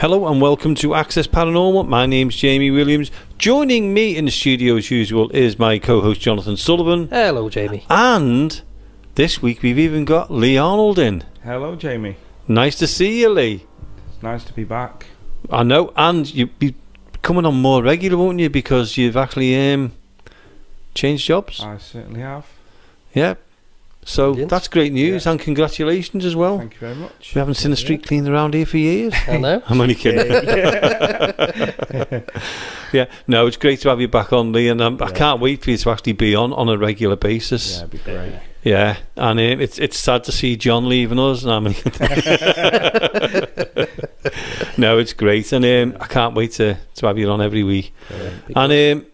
Hello and welcome to Access Paranormal. My name's Jamie Williams. Joining me in the studio as usual is my co-host Jonathan Sullivan. Hello, Jamie. And this week we've even got Lee Arnold in. Hello, Jamie. Nice to see you, Lee. It's nice to be back. I know, and you'll be coming on more regular, won't you? Because you've actually um, changed jobs. I certainly have. Yeah. So Brilliant. that's great news Yeah. and congratulations as well. Thank you very much. We haven't seen the street cleaned around here for years. I know. I'm only kidding. yeah, no, it's great to have you back on, Lee, and um, I can't wait for you to actually be on on a regular Yeah, basis. it'd be great. Yeah, and um, it's it's sad to see John leaving us. and I mean, no, it's great, and um, I can't wait to to have you on every week. And um,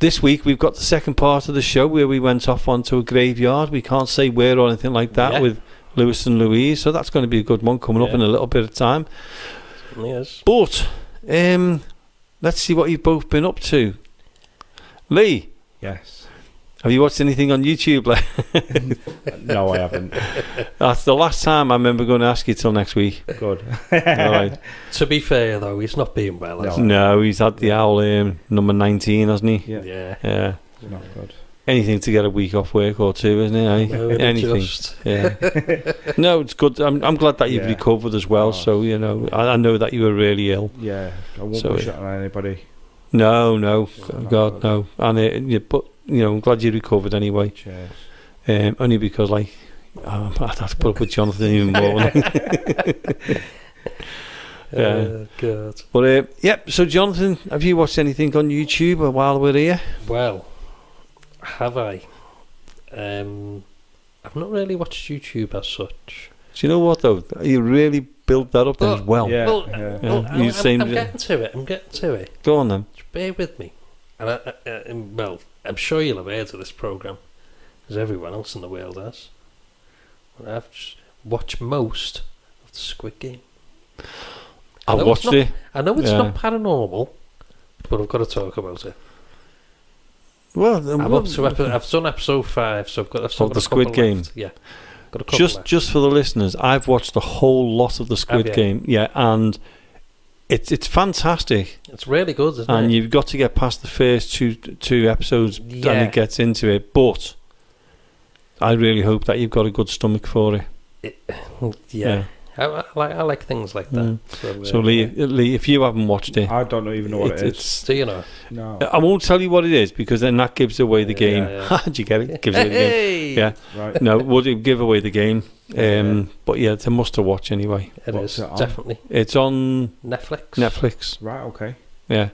this week we've got the second part of the show where we went off onto a graveyard. We can't say where or anything like that Yeah. with Lewis and Louise, so that's going to be a good one coming up in a little bit of time. Yes. But um, let's see what you've both been up to. Lee, Yes. Have you watched anything on YouTube? No, I haven't. that's the last time I remember going to ask you till next week. Good. All right. To be fair, though, he's not being well. has No, he's had the owl um, number 19, hasn't he? Yeah. Yeah. Yeah. Not good. Anything to get a week off work or two, isn't it? eh? No, Anything. just- Yeah. no, it's good. I'm, I'm glad that you've Yeah. recovered as well. Oh. So, you know, I, I know that you were really ill. Yeah. I won't So, push yeah. it on anybody. No, no. God, no. And, yeah, but, you know, I'm glad you recovered anyway. Cheers. Um, only because, like, oh, I'd have to put up with Jonathan even more. Yeah. Oh, God. but, uh, yep. So, Jonathan, have you watched anything on YouTube while we're here? Well, have I? Um, I've not really watched YouTube as such. Do you know what, though? You really built that up Well, as well. Yeah. well, yeah. Yeah, well, you I'm, seem I'm getting to it. I'm getting to it. Go on, then. Just bear with me. And I, I, I, um, well, I'm sure you'll have heard of this program, as everyone else in the world has. But I've just watched most of the Squid Game. I I know it's watched not- it. I know it's Yeah. not paranormal, but I've got to talk about it. Well, I'm up to epi- I've done episode five, so I've got, I've still Of got the Squid Game? left. Yeah, just left. just for the listeners, I've watched the whole lot of the Squid? Game. Yeah, and it's it's fantastic. It's really good, and it? you've got to get past the first two two episodes, Yeah. and it gets into it. But I really hope that you've got a good stomach for it. yeah, I, I like I like things like that. Mm. So, uh, So Lee, Lee, if you haven't watched it, I don't even know what it- it is. it's. do you know? No. I won't tell you what it is because then that gives away the Yeah, game. yeah. Did you get it? Gives away the game. Yeah. Right. No, would it give away the game. Um, Yeah. But yeah, it's a must to watch anyway. It What's is it definitely It's on Netflix. Netflix. Right. Okay. Yeah,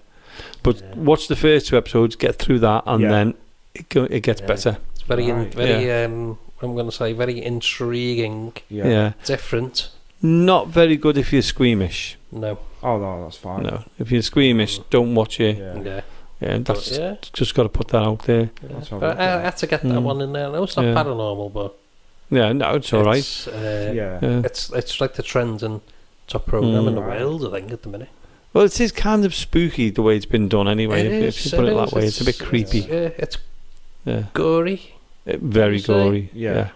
but Yeah. watch the first two episodes, get through that, and Yeah. then it go, it gets Yeah. better. It's very, in, Right. very. Um, I'm going to say very intriguing, Yeah. Yeah. different. Not very good if you're squeamish. No, Oh no, that's fine. No, if you're squeamish, don't watch it. Yeah. yeah, Yeah, but that's yeah. just got to put that out there. yeah. Let's have a But I, I had to get that Mm. one in there. I know it's not Yeah. paranormal, but Yeah, no, it's all right. it's, uh, Yeah. Yeah. It's it's like the trend and top program Mm. in the world. I think at the minute. Well, it is kind of spooky the way it's been done anyway. It if, is, if you put it, it that is, way, it's, a bit it's- creepy. Yeah, it's Yeah, gory. Uh, very you say? gory. Yeah. Yeah.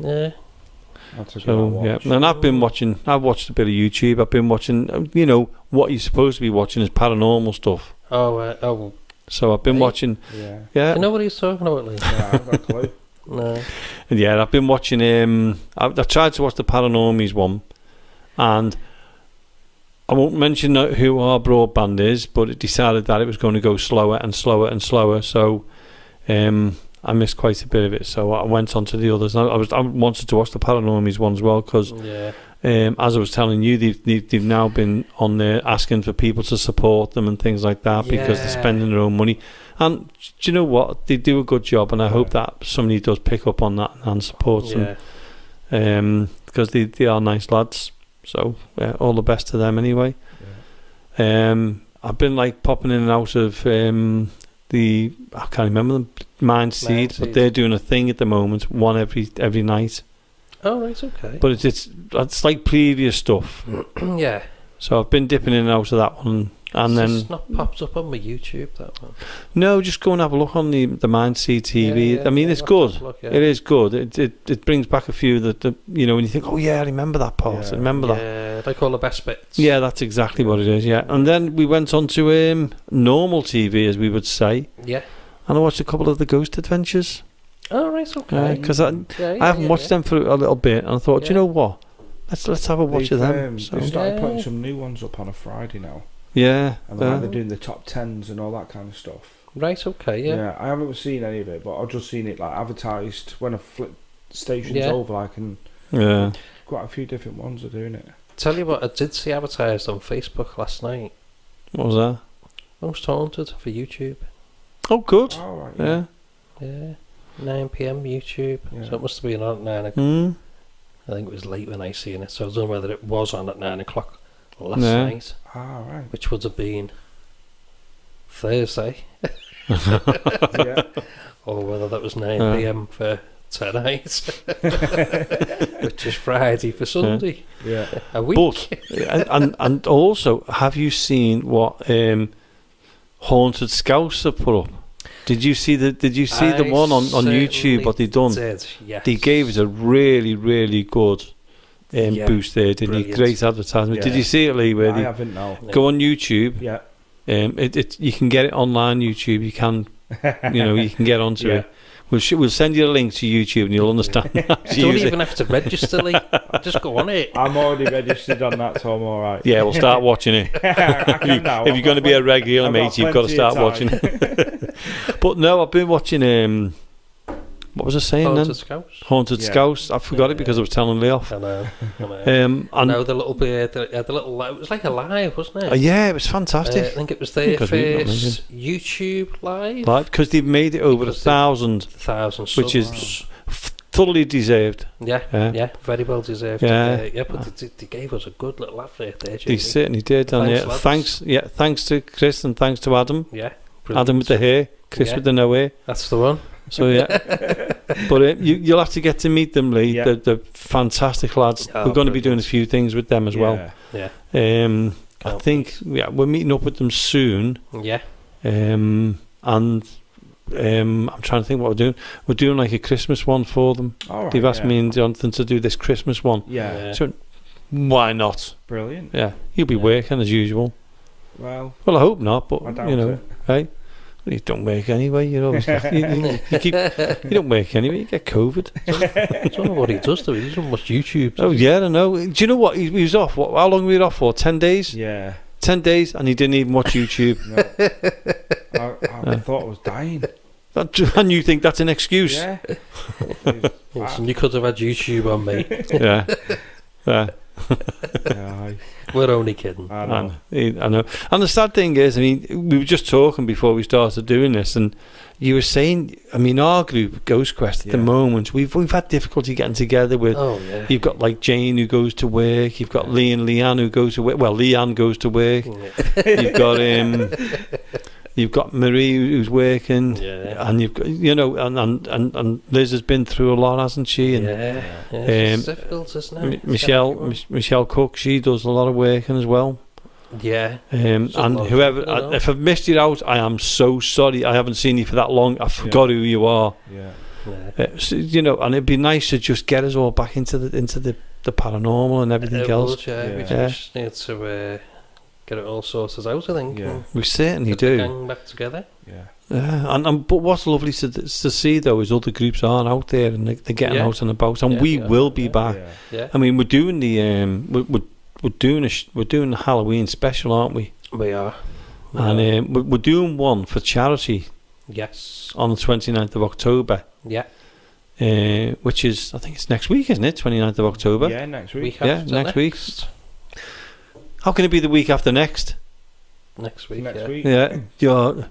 Yeah, That's a good So one. yeah, watch. and I've been watching. I've watched a bit of YouTube. I've been watching. uh, You know what you're supposed to be watching is paranormal stuff. Oh, uh, oh, So I've been Hey. watching. Yeah. Yeah, I know what he's talking about, Lee. Yeah, I've got a clue. No. And yeah, I've been watching. Um, I, I tried to watch the Paranormies one, and I won't mention uh, who our broadband is, but it decided that it was going to go slower and slower and slower. So, um, I missed quite a bit of it. So I went on to the others. I, I was I wanted to watch the Paranormies one as well because, Yeah. um, as I was telling you, they've, they've they've now been on there asking for people to support them and things like that because they're spending their own money. And do you know what? They do a good job, and I hope that somebody does pick up on that and supports them Yeah. um, because they, they are nice lads. So yeah, all the best to them anyway. Um, I've been like popping in and out of um, the I can't remember them Mind Seed, but they're doing a thing at the moment, one every every night. Oh, right, okay. But it's it's it's like previous stuff. yeah. So I've been dipping in and out of that one, and It's then just not popped up on my YouTube. That one. no, just go and have a look on the the Mind Seed TV. Yeah, yeah, I mean, yeah, it's good. look, yeah. It is good. It, it it brings back a few that the, you know when you think, oh yeah, I remember that part. Yeah. I remember that. Yeah, like all the best bits. Yeah, that's exactly what it is. Yeah, and then we went on to um, normal TV, as we would say, Yeah. and I watched a couple of the Ghost Adventures Oh, right, okay. because I Yeah, yeah, I haven't yeah, watched yeah. them for a little bit, and I thought, "Do you know what, let's let's have a watch of They've, them. um, So, They started Yeah. putting some new ones up on a Friday now, yeah, and they're, like, uh, they're doing the top tens and all that kind of stuff. Right, okay, yeah. Yeah. I haven't seen any of it, but I've just seen it like advertised when I flip stations Yeah. over. Like, and yeah. quite a few different ones are doing it. Tell you what, I did see advertised on Facebook last night. What was that? Most Haunted for YouTube. Oh, good. Oh, right, Yeah. Yeah. 9 pm YouTube. Yeah. So it must have been on at 9 o'clock. Mm. I think it was late when I seen it. So I don't know whether it was on at 9 o'clock last Yeah. night, Ah, right. which would have been Thursday, yeah. or whether that was 9 Yeah. pm for tonight, which is Friday for Sunday. Yeah. A week. But and, and and also, have you seen what um, Haunted Scouts have put up? Did you see the Did you see the one on, on YouTube? What they done? Did, yes. They gave us a really really good um, Yeah, boost there, didn't brilliant. he? Great advertisement. Did you see it, Lee? Where I haven't now. go on YouTube? Yeah. Um, it, it you can get it online YouTube. You can you know you can get onto Yeah. it. We'll sh- we'll send you a link to YouTube and you'll understand You don't use it. even have to register, Lee. Just go on it. I'm already registered on that, so I'm all right. Yeah, we'll start watching it. I if, you, can now. if you're going to be a regular I've got mate, you've got to start watching it. but no, I've been watching. Um, what was I saying Haunted then? Scouts. Haunted Yeah. Scouts. I forgot Yeah, it because I was telling Lee off. I know. I know. Um, and no, the little bit, the, the little, it was like a live, wasn't it? uh, yeah, it was Uh, I think it was their Because we- not first YouTube live. Like because they've made it over a Because they- thousand, Thousand which is subs. f- thoroughly deserved. yeah, Yeah, yeah, very well deserved. Yeah. Yeah, yeah, but they, they gave us a good little advert there, they Jamie. certainly did. And Thanks, yeah, lads. thanks, yeah, thanks to Chris and thanks to Adam. Yeah, Adam with the hair, Chris Yeah. with the no hair. That's the one. So yeah, but uh, you, you'll have to get to meet them, Lee. Yeah. They're, they're fantastic lads. Oh, We're going to be doing a few things with them as well. Yeah. Yeah, Um, I think yeah, we're meeting up with them soon, yeah. um, and um, I'm trying to think what we're doing. We're doing like a Christmas one for them. All right, They've asked yeah. me and Jonathan to do this Christmas one. Yeah. Yeah. So why not? Brilliant. Yeah, you'll be Yeah. working as usual. Well, Well, I hope not, but I doubt you know, it. hey, well, you don't work anyway. You know, you, you, you, keep, you don't work anyway. You get COVID. I don't know what he does though. He doesn't watch YouTube. Oh yeah, I know. Do you know what? He, he was off. What, how long were you off for? Ten days. Yeah. Ten days, and he didn't even watch YouTube. No. I, I thought I was dying. That- and you think that's an excuse? Yeah. Listen, you could have had YouTube on me. yeah. Yeah. Yeah We're only kidding. I, I know. And, I know. And the sad thing is, I mean, we were just talking before we started doing this, and you were saying, I mean, our group, Ghost Quest, at the moment, we've we've had difficulty getting together with. Oh yeah. You've got like Jane who goes to work. You've got Lee and Leanne who goes to work. Well, Leanne goes to work. Yeah. You've got um, you've got Marie who's working, Yeah. and you've got you know, and, and and and Liz has been through a lot, hasn't she? And yeah. yeah. It's Um, difficult, isn't M- Michelle Mich- Michelle Cook, she does a lot of working as well. Yeah. Um, There's and lot whoever, I, if I've missed you out, I am so sorry. I haven't seen you for that long. I forgot who you are. Yeah. yeah. Uh, so, you know, and it'd be nice to just get us all back into the into the, the paranormal and everything It else. would, yeah. We Yeah. just need to uh, get it all sorted out, I think. Yeah. We certainly get the do. gang back together. Yeah. Yeah, and, and but what's lovely to, to see though is other groups are out there and they- they're getting Yeah. out and about, and Yeah, we yeah, will be yeah. back. Yeah. Yeah. I mean, we're doing the um, we're, we're, we're doing a sh- we're doing the Halloween special, aren't we? We are. We And are. um, we're, we're doing one for charity yes. on the 29th of October, Yeah. uh, which is I think it's next week, isn't it? 29th of October. Yeah, next week. Week Yeah, after next week. Next. How can it be the week after next? Next week. Next yeah. week. Yeah, you're.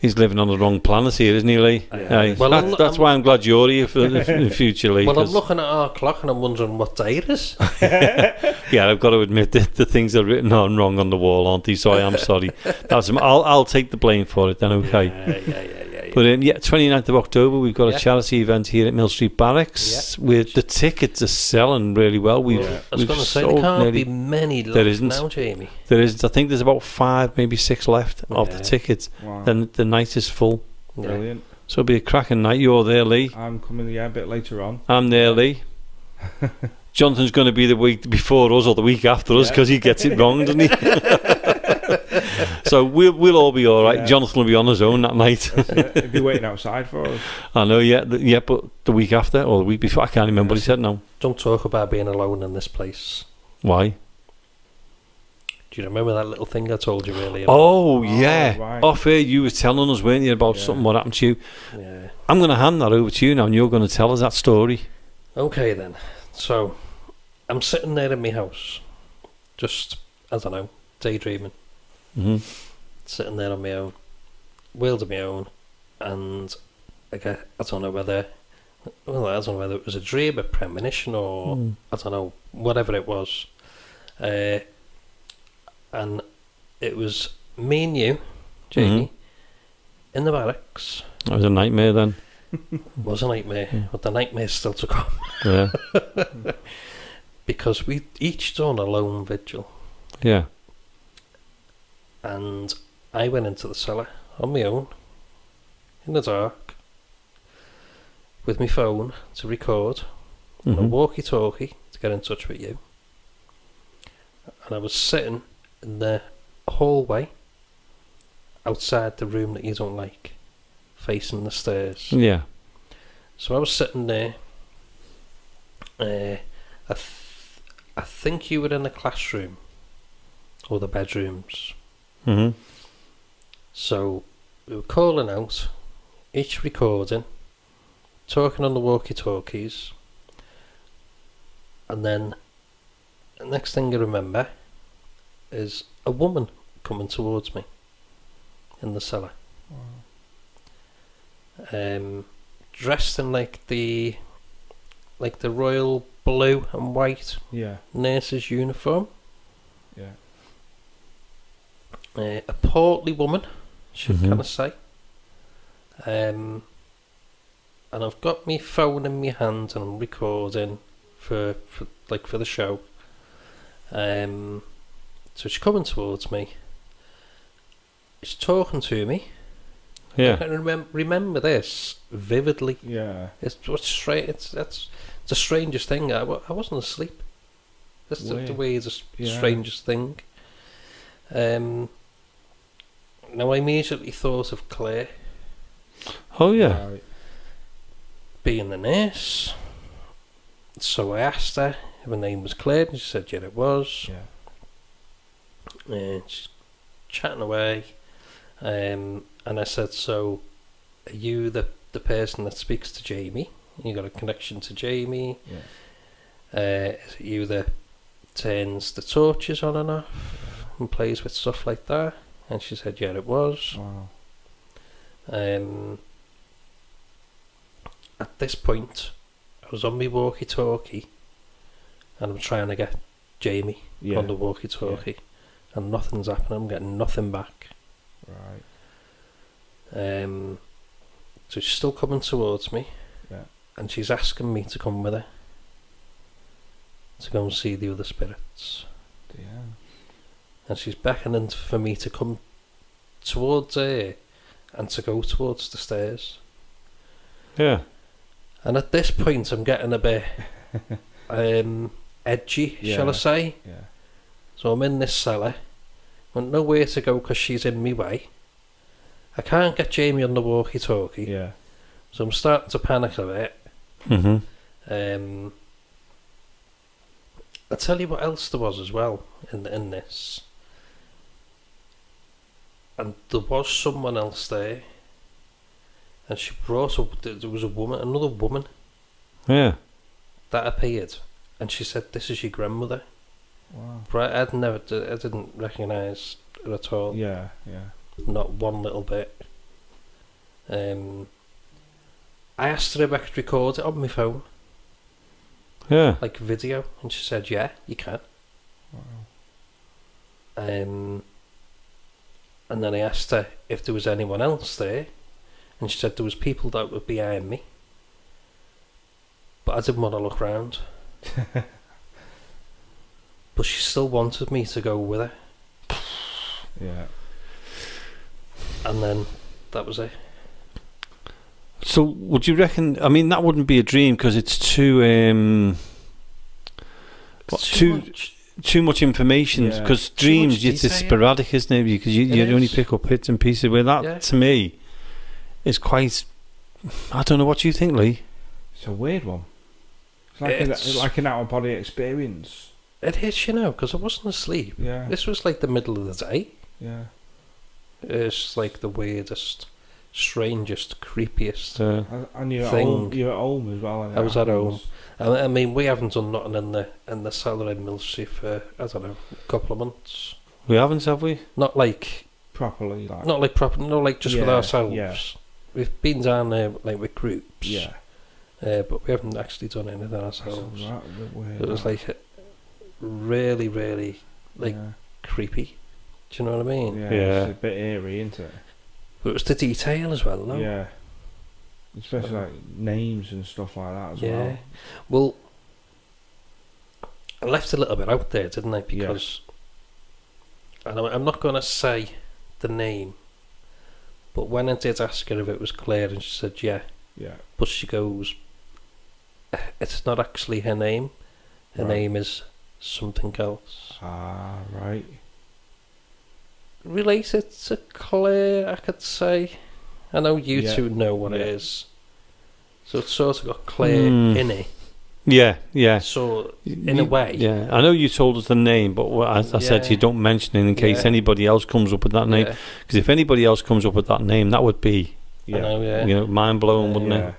He's living on the wrong planet here, isn't he, Lee? Yeah. Aye. Well, That- I'm- that's I'm- why I'm glad you're here for the, future, Lee. Well, I'm looking at our clock and I'm wondering what day it is. Yeah, I've got to admit that the things are written on wrong on the wall, aren't they? So I am sorry. That's I'll I'll take the blame for it then. Okay. Yeah, yeah, yeah, yeah, you? But um, yeah, 29th of October, we've got Yeah. a charity event here at Mill Street Barracks. Yeah. With the tickets are selling really well. We've, Yeah. I was we've going to say, there can't nearly. be many left There isn't. now, Jamie. There isn't. I think, there's about five, maybe six left of the Yeah. tickets. Wow. Then the night is full, Yeah. Brilliant. so it'll be a cracking night. You're there, Lee. I'm coming yeah a bit later on. I'm there, Lee. Jonathan's going to be the week before us or the week after us Yeah. because he gets it wrong, doesn't he? so we'll we'll all be all right. Yeah. Jonathan will be on his own that night. He'll be waiting outside for us. I know, yeah, the, yeah, but the week after or the week before, I can't remember what he said now. Don't talk about being alone in this place. Why? Do you remember that little thing I told you earlier? Oh, oh yeah. right. Off air, you were telling us, weren't you, about Yeah. something what happened to you? Yeah. I'm going to hand that over to you now, and you're going to tell us that story. Okay then. So, I'm sitting there in my house, just as I don't know, daydreaming, hmm sitting there on my own, world of my own, and I I don't know whether, well, I don't know whether it was a dream, a premonition, or Mm. I don't know, whatever it was. Uh, and it was me and you, Jamie, in the barracks. That was a nightmare then. was a nightmare, Yeah. but the nightmare's still to come Yeah. because we each done a lone vigil, yeah. And I went into the cellar on my own, in the dark, with my phone to record, and a Mhm. walkie-talkie to get in touch with you, and I was sitting in the hallway outside the room that you don't like, facing the stairs. Yeah. So I was sitting there. Uh, I, th- I think you were in the classroom or the bedrooms. Hmm So we were calling out, each recording, talking on the walkie-talkies, and then the next thing I remember is a woman coming towards me in the cellar. um, dressed in like the like the royal blue and white Yeah, nurse's uniform. yeah. Uh, a portly woman, should Mhm. kind of say. Um, and I've got my phone in my hand and I'm recording for, for like for the show. Um, so she's coming towards me. She's talking to me. I Yeah. can remem- remember this vividly. Yeah. It's what's strange. It's that's the strangest thing. I, I wasn't asleep. That's the, the Weird. weirdest, Yeah. strangest thing. Um. Now I immediately thought of Claire Oh, yeah. Right. being the nurse. So I asked her if her name was Claire, and she said, "Yeah, it was." Yeah. And she's chatting away, um, and I said, "So, are you the the person that speaks to Jamie? You got a connection to Jamie? Yeah. Uh, is it you that turns the torches on and off and plays with stuff like that?" And she said, "Yeah, it was." Wow. Um, at this point, I was on my walkie-talkie, and I'm trying to get Jamie Yeah. on the walkie-talkie, and nothing's happening. I'm getting nothing back. Right. Um, so she's still coming towards me, Yeah. and she's asking me to come with her to go and see the other spirits, Yeah. And she's beckoning for me to come towards her and to go towards the stairs. Yeah. And at this point, I'm getting a bit um, edgy, shall I say? Yeah. So I'm in this cellar. I've nowhere to go because she's in me way. I can't get Jamie on the walkie-talkie, Yeah. so I'm starting to panic a bit. Mm-hmm. Um, I tell you what else there was as well in in this, and there was someone else there, and she brought up. There was a woman, another woman Yeah. that appeared, and she said, "This is your grandmother." Wow. But I'd never, I didn't recognise her at all. Yeah. Yeah. Not one little bit. Um, I asked her if I could record it on my phone, Yeah. like video, and she said, "Yeah, you can." Wow. Um, and then I asked her if there was anyone else there, and she said there was people that were behind me, but I didn't want to look round. but she still wanted me to go with her, Yeah. and then that was it. So, would you reckon? I mean, that wouldn't be a dream because it's too um, What, It's too- much. Too much information. Because Too dreams, it's detail. sporadic, isn't it? Because you, It you only pick up bits and pieces. Where that, Yeah. to me, is quite. I don't know what you think, Lee. It's a weird one. It's like, It's- A, like an out of body experience. It is, you know, because I wasn't asleep. Yeah. This was like the middle of the day. Yeah. It's like the weirdest, strangest, creepiest. Uh, And- And you're at Thing. home. You're at home as well. I it was at happens. I I mean, we haven't done nothing in the in the cellar in Mill Street for I don't know, a couple of months. we haven't, have we? Not like properly. Like. not like proper, not like just with ourselves. yeah. We've been down there like with groups. Yeah. Uh, but we haven't actually done anything ourselves. right, weird, It was that. like really, really like yeah. creepy. Do you know what I mean? Yeah, Yeah. It's a bit eerie, isn't it? But it was the detail as well, though. Yeah. Especially like names and stuff like that as Yeah. well. Well, I left a little bit out there, didn't I? Yeah. Because and I'm, I'm not going to say the name, but when I did ask her if it was Claire, and she said yeah, Yeah. but she goes, it's not actually her name. Her Right. name is something else. Ah, right. Related to Claire, I could say. I know you Yeah. two know what it Yeah. is. So it's sort of got Claire Hmm. in it. Yeah, yeah. So in You- a way, Yeah, I know you told us the name, but I, I said to you, don't mention it in case Yeah. anybody else comes up with that name. yeah, Because if anybody else comes up with that name, that would be, Yeah. Know, yeah. you know, mind blowing, wouldn't yeah. it?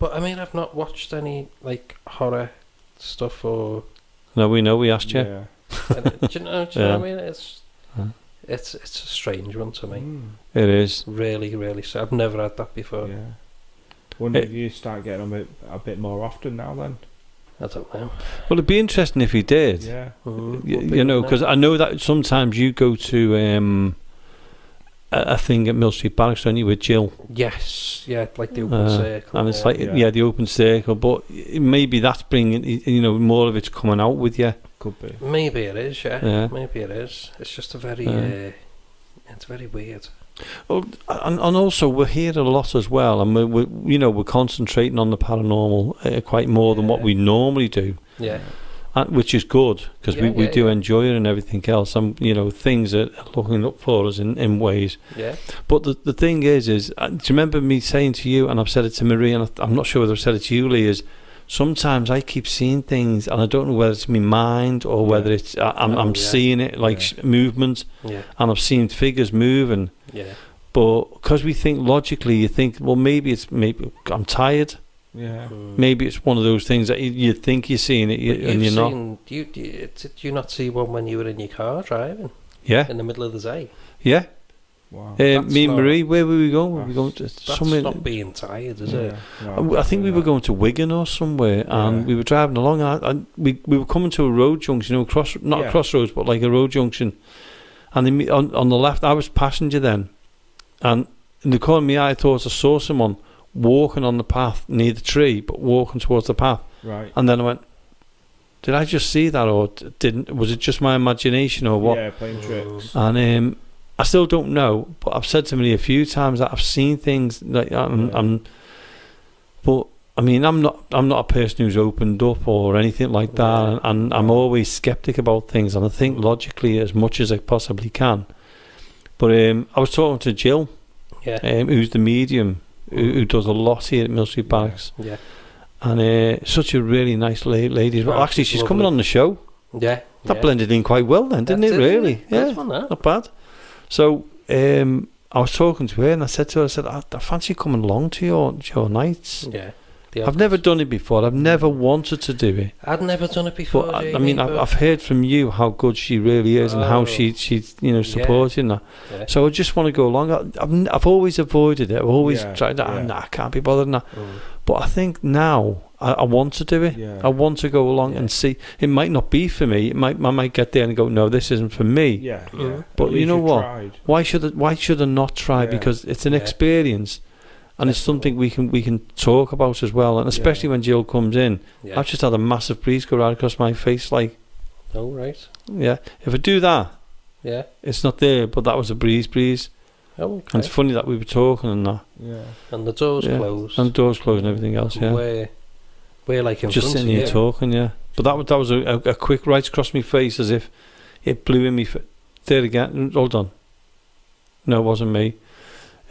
But I mean, I've not watched any like horror stuff or. No, we know. We asked you. Yeah. do you know? Do you know what I mean? It's Huh. It's it's a strange one to me. Mm, It is. Really, really. So I've never had that before. yeah. Wonder It- if you start getting them a bit, a bit more often now then. I don't know. Well, it'd be interesting if he did. Yeah. Mm, Y- would you know, because? I know that sometimes you go to um, a, a thing at Mill Street Barracks, don't you, with Jill? yes, yeah, like the open Uh, circle, and it's yeah. like, yeah. Yeah. the open circle, but maybe that's bringing, you know, more of it's coming out with you. Could be. maybe it is. Yeah, Yeah. maybe it is. It's just a very. Yeah. Uh, it's very weird. Well, and, and also we're here a lot as well, and we're, we're you know we're concentrating on the paranormal uh, quite more than what we normally do, Yeah, uh, which is good because we, Yeah, we yeah, do yeah. enjoy it and everything else. And you know things are looking up for us in, in ways. yeah, But the the thing is, is uh, do you remember me saying to you, and I've said it to Marie, and I- I'm not sure whether I've said it to you, Lee, is sometimes I keep seeing things, and I don't know whether it's my mind or Yeah. whether it's I, I'm, Oh, I'm yeah. seeing it like Yeah. s movements, yeah, and I've seen figures moving. yeah. but because we think logically, you think, well, maybe it's maybe I'm tired. Yeah. Mm. Maybe it's one of those things that you, you think you're seeing it, you, But and you've you're not. Do you, do you, did you not see one when you were in your car driving Yeah, in the middle of the day? yeah. Wow. Uh, me and Marie, where were we going? Were we going to That's somewhere? not being tired, is it? Yeah. I No, I think we were going to Wigan or somewhere, and Yeah. we were driving along. And we we were coming to a road junction, you know, cross not a Yeah. crossroads, but like a road junction. And in, on on the left, I was passenger then, and in the corner of my eye, I thought I saw someone walking on the path near the tree, but walking towards the path. Right. And then I went, "Did I just see that, or didn't? Was it just my imagination, or what?" Yeah, playing tricks. And um, I still don't know, but I've said to me a few times that I've seen things like I'm, Yeah. I'm but I mean, I'm not I'm not a person who's opened up or anything like that, Yeah. and, and I'm always skeptic about things, and I think logically as much as I possibly can. But um, I was talking to Jill, Yeah, um, who's the medium, who, who does a lot here at Mill Street Yeah. Barracks, yeah, and uh, such a really nice la- lady. as well. Actually, she's she's coming on the show. yeah. That blended in quite well, then, didn't it? did, Really? Yeah not bad. So um, I was talking to her and I said to her, I said, I, I fancy coming along to your your nights. Yeah. I've never done it before. I've never wanted to do it. I'd never done it before. But I, I mean, I've, I've heard from you how good she really is and how Oh. she she's you know Yeah. supporting that. yeah. So I just want to go along. I, I've n- I've always avoided it. I've always Yeah, tried. to yeah. Nah, I can't be bothered now. Mm. But I think now I, I want to do it. Yeah. I want to go along Yeah. and see. It might not be for me. It might I might get there and go, no, this isn't for me. Yeah. Yeah. But you know what? tried. Why should I, why should I not try? Yeah. Because it's an Yeah. experience, and it's something we can we can talk about as well. And especially Yeah. when Jill comes in, Yeah. I've just had a massive breeze go right across my face. Like, oh right. yeah, if I do that, Yeah. it's not there, but that was a breeze, breeze. Oh, And it's funny that we were talking and that, Yeah. And the doors Yeah. closed. and doors closed and everything else. Yeah, We're, we're like in just front sitting here you. talking. Yeah, but that was that was a, a, a quick right across my face as if it blew in me. F- there again. Hold on. No, it wasn't me.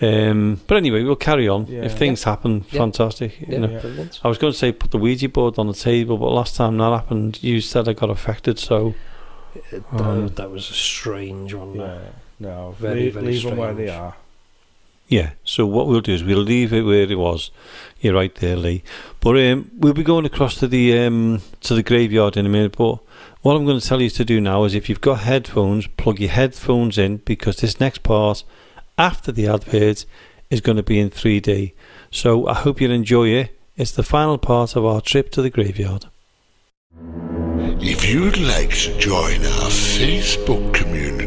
Um, but anyway, we'll carry on. Yeah. If things happen, Yeah. fantastic. Yeah, You know. Yeah. I was going to say put the Ouija board on the table, but last time that happened, you said I got affected. So It- Um, that, that was a strange one. that. Yeah. No. Very, leave, very leave them where they are. yeah. So what we'll do is we'll leave it where it was. You're right there, Lee. But um, we'll be going across to the um, to the graveyard in a minute. But what I'm going to tell you to do now is, if you've got headphones, plug your headphones in because this next part after the advert is going to be in 3D. So I hope you'll enjoy it. It's the final part of our trip to the graveyard. If you'd like to join our Facebook community,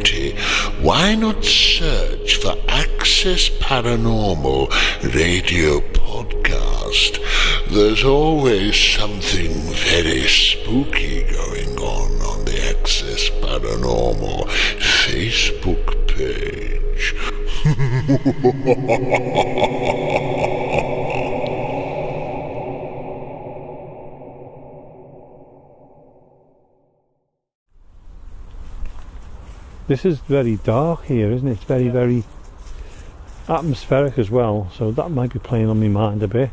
why not search for Access Paranormal Radio Podcast? There's always something very spooky going on on the Access Paranormal Facebook page. This is very dark here, isn't it? It's very, Yeah. very atmospheric as well, so that might be playing on my mind a bit.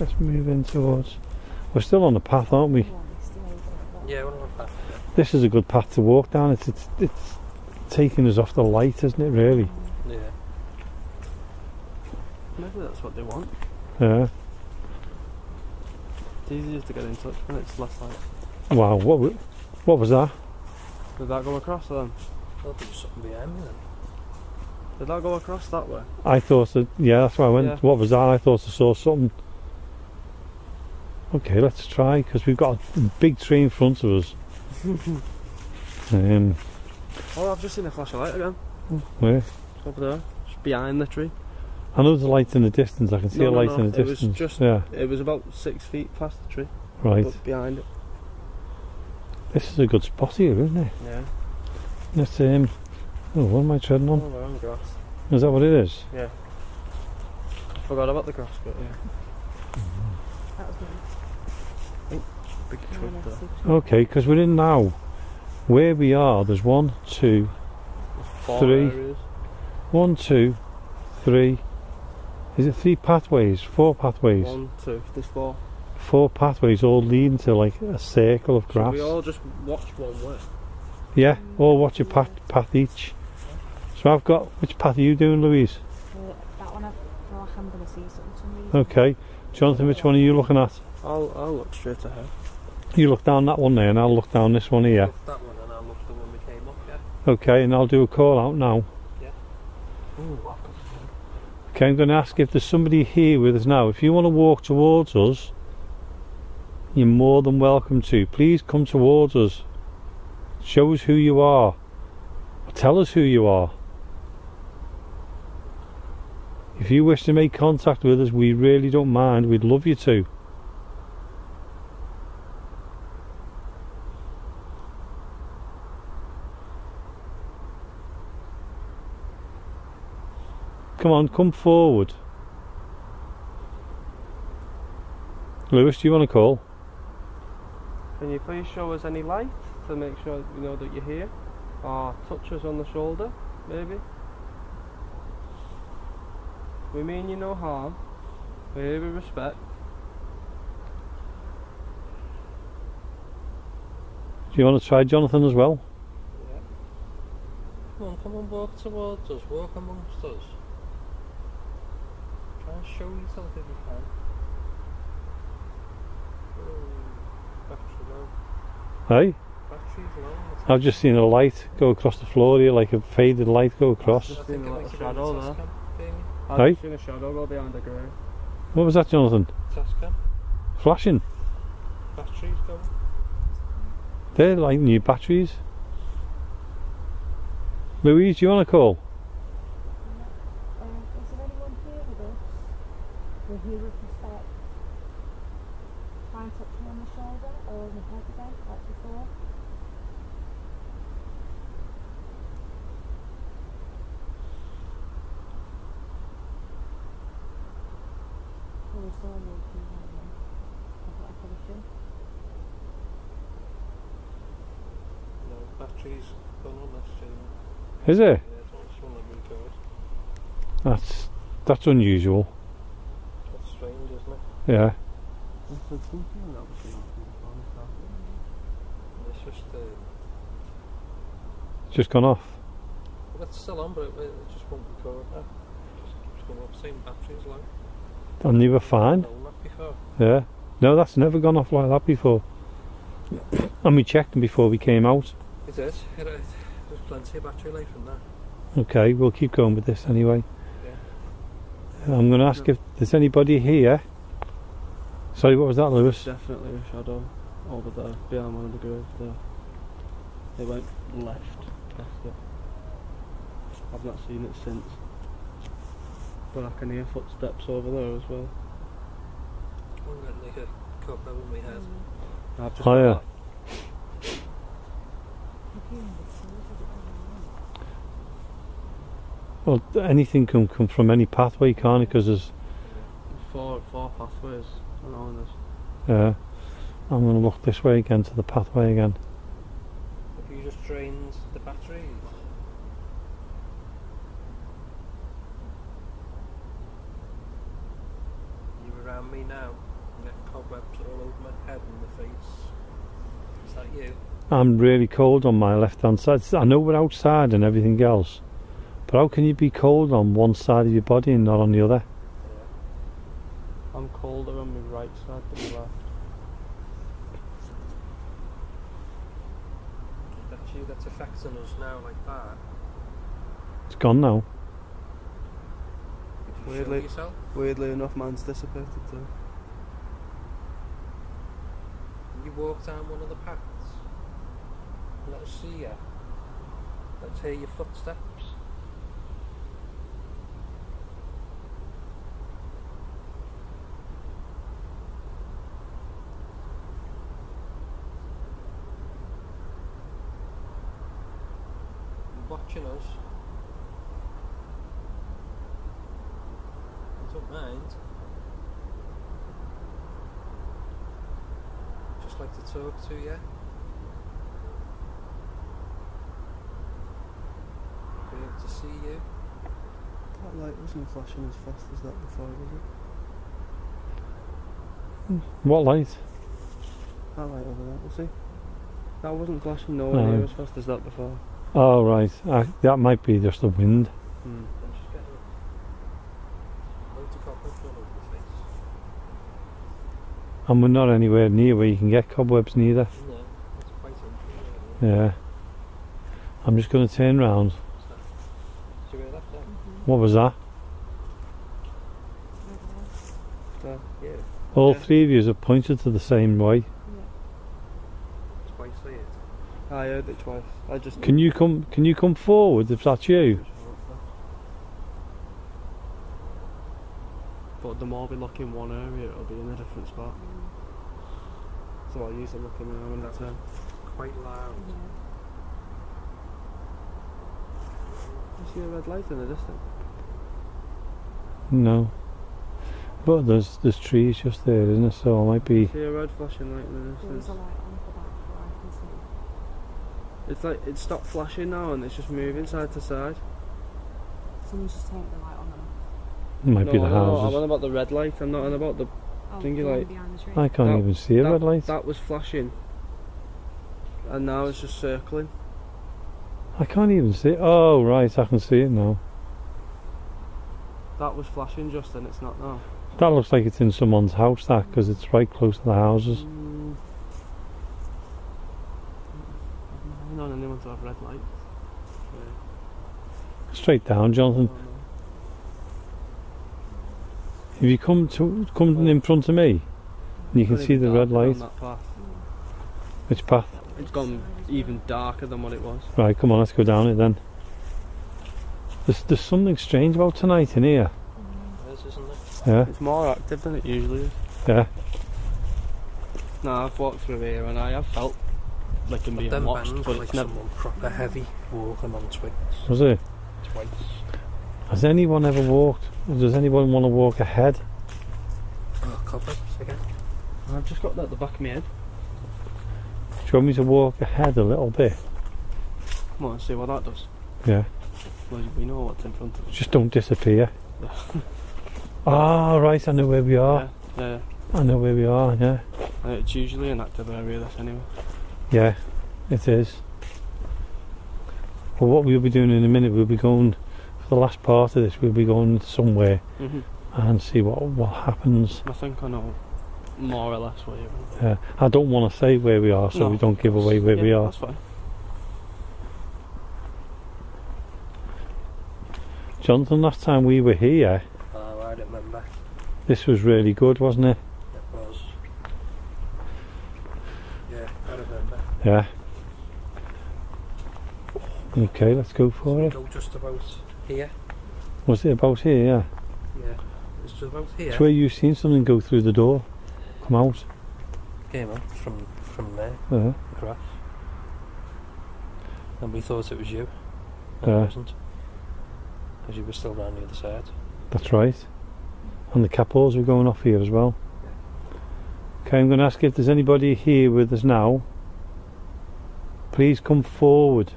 Let's move in towards. We're still on the path, aren't we? Yeah, we're on that. This is a good path to walk down. It's it's, it's taking us off the light, isn't it? Really? Yeah. Maybe that's what they want. Yeah. It's easier to get in touch when it's less light. Wow. What what was that? Did that go across then? I thought there was something behind me then. Did that go across that way? I thought that. Yeah, that's why I went. Yeah. What was that? I thought I saw something. Okay, let's try because we've got a big tree in front of us. Um, Oh, I've just seen a flash of light again. where? It's over there. Just behind the tree. I know there's a light in the distance. I can see No, a light no, in the it was distance. just- yeah, It was about six feet past the tree. right. But behind it. This is a good spot here, isn't it? Yeah. Let's um. Oh, what am I treading Oh, on? we're on grass. Is that what it is? Yeah. I Forgot about the grass, but yeah. That was nice. Big twig there. Okay, because we're in now. Where we are, there's one, two, There's four Three. areas. one, two, three. Is it three pathways? Four pathways? One, two, there's four. Four pathways all leading to like a circle of So grass. we all just watch one way. Yeah, all watch a path, path each. So I've got. Which path are you doing, Louise? Uh, that one I feel like I'm going to see something for some reason. Okay. Jonathan, which one are you looking at? I'll, I'll look straight ahead. You look down that one there, and I'll look down this one here. Look that one and I looked the one we came up, yeah. Okay, and I'll do a call out now. Ooh, I've got Okay, I'm going to ask if there's somebody here with us now. If you want to walk towards us, you're more than welcome to. Please come towards us. Show us who you are. Tell us who you are. If you wish to make contact with us, we really don't mind. We'd love you to. Come on, come forward. Lewis, do you want to call? Can you please show us any light to make sure we know that you're here? Or touch us on the shoulder, maybe? We mean you no harm. We're here with respect. Do you want to try Jonathan as well? Yeah. Come on, come on, walk towards us, walk amongst us. Try and show yourself if you can. Oh, battery low. Hey? Battery's low. It's- I've just seen a light go across the floor here, like a faded light go across. Just seen a little might shadow there. I've Hey? seen a shadow go behind the grey. What was that, Jonathan? Tascam. Flashing. Battery's going. They're like new batteries. Louise, do you want to call? Uh, is there anyone Will he with the step? Try and touch me on the shoulder or on the head again, like before. Oh, it's all walking around. I've got a position. No, batteries gone on this channel. Is it? Yeah, it's on this one that record. That's that's unusual. That's strange, isn't it? Yeah. It's just, uh, It's just gone off. well, it's still on, but it, it just won't record now. Just keeps going up, same battery as low. And they were fine. Known that before. Yeah. No, that's never gone off like that before. And we checked them before we came out. It is. It, there's plenty of battery life in there. Okay, we'll keep going with this anyway. I'm going to ask if there's anybody here. Sorry, what was that, Lewis? Definitely a shadow over there, behind one of the graves there. They went left past it. I've not seen it since. But I can hear footsteps over there as well. I'm getting like a cobweb in my head. I've just Oh, yeah. that. Well, anything can come from any pathway, can't it? Because there's. Four, four pathways around us. Yeah. I'm going to look this way again to the pathway again. Have you just drained the batteries? You around me now? I'm getting cobwebs all over my head and my face. Is that you? I'm really cold on my left hand side. I know we're outside and everything else, but how can you be cold on one side of your body and not on the other? I'm colder on my right side than my left. That's you that's affecting us now like that. It's gone now. You Weirdly- yourself? Weirdly enough, mine's dissipated too. You walk down one of the paths. Let us see you. Let's hear your footsteps. You watching us. I don't mind. Just like to talk to you. Be able to see you. That light wasn't flashing as fast as that before, was it? What light? That light over there, you see? That wasn't flashing nowhere No. near as fast as that before. Oh, right. That might be just the wind. I'm just getting loads of cobwebs all over the face. And we're not anywhere near where you can get cobwebs neither. No, it's quite empty. Yeah. I'm just going to turn round. Do you hear that? Yeah. What was that? Yeah. All Yeah. three of you have pointed to the same way. Twice I heard it twice. I just. Can you come? Can you come forward if that's you? But the more we look in one area, it'll be in a different spot. So I'll use the look in there when I turn. Quite loud. You see a red light in the distance? No. But there's there's trees just there, isn't there? So it might be. See a red flashing light in the There was distance? a light on for that where I can see. It's like it stopped flashing now and it's just moving side to side. Someone's just turned the light on and off. It might no, be the I know, I'm houses. on about the red light. I'm not on about the. Oh, Thingy light. the tree. I can't That- even see a that, red light. That was flashing. And now it's just circling. I can't even see. it. Oh right, I can see it now. That was flashing just and it's not now. That looks like it's in someone's house. That because it's right close to the houses. Mm. I don't know anyone to have red lights. Straight down, Jonathan. Oh, no. If you come to come in front of me, and you can see the red darker light. path. Which path? It's gone even darker than what it was. Right, come on, let's go down it then. There's, there's something strange about tonight in here. It? Yeah, It's more active than it usually is. yeah. No, I've walked through here and I have felt like I'm But being them watched, bands but like it's never. someone proper heavy walking on twigs Was it? twice. Has anyone ever walked? Does anyone want to walk ahead? Oh, covers again. I've just got that at the back of my head. Do you want me to walk ahead a little bit? Come on, see what that does. Yeah. Well, we know what's in front of us. Just don't disappear. Ah, right. I know where we are. Yeah, yeah. I know where we are. Yeah. Uh, it's usually an active area, this anyway. Yeah, it is. Well, what we'll be doing in a minute, we'll be going for the last part of this. We'll be going somewhere Mm-hmm. and see what what happens. I think I know more or less where you're going. Yeah, I don't want to say where we are, so No, we don't give away where yeah, we are. That's fine. Jonathan, last time we were here, Oh, I remember. this was really good, wasn't it? It was. Yeah, I remember. Yeah. Okay, let's go for it. Go just about here. Was it about here? Yeah. Yeah, it's just about here. It's where you've seen something go through the door, come out. Came up from from there, uh-huh. Yeah. across. And we thought it was you. And Yeah. it uh-huh. wasn't. Because you were still round the other side. That's right. And the capos were going off here as well. Okay, I'm going to ask if there's anybody here with us now. Please come forward.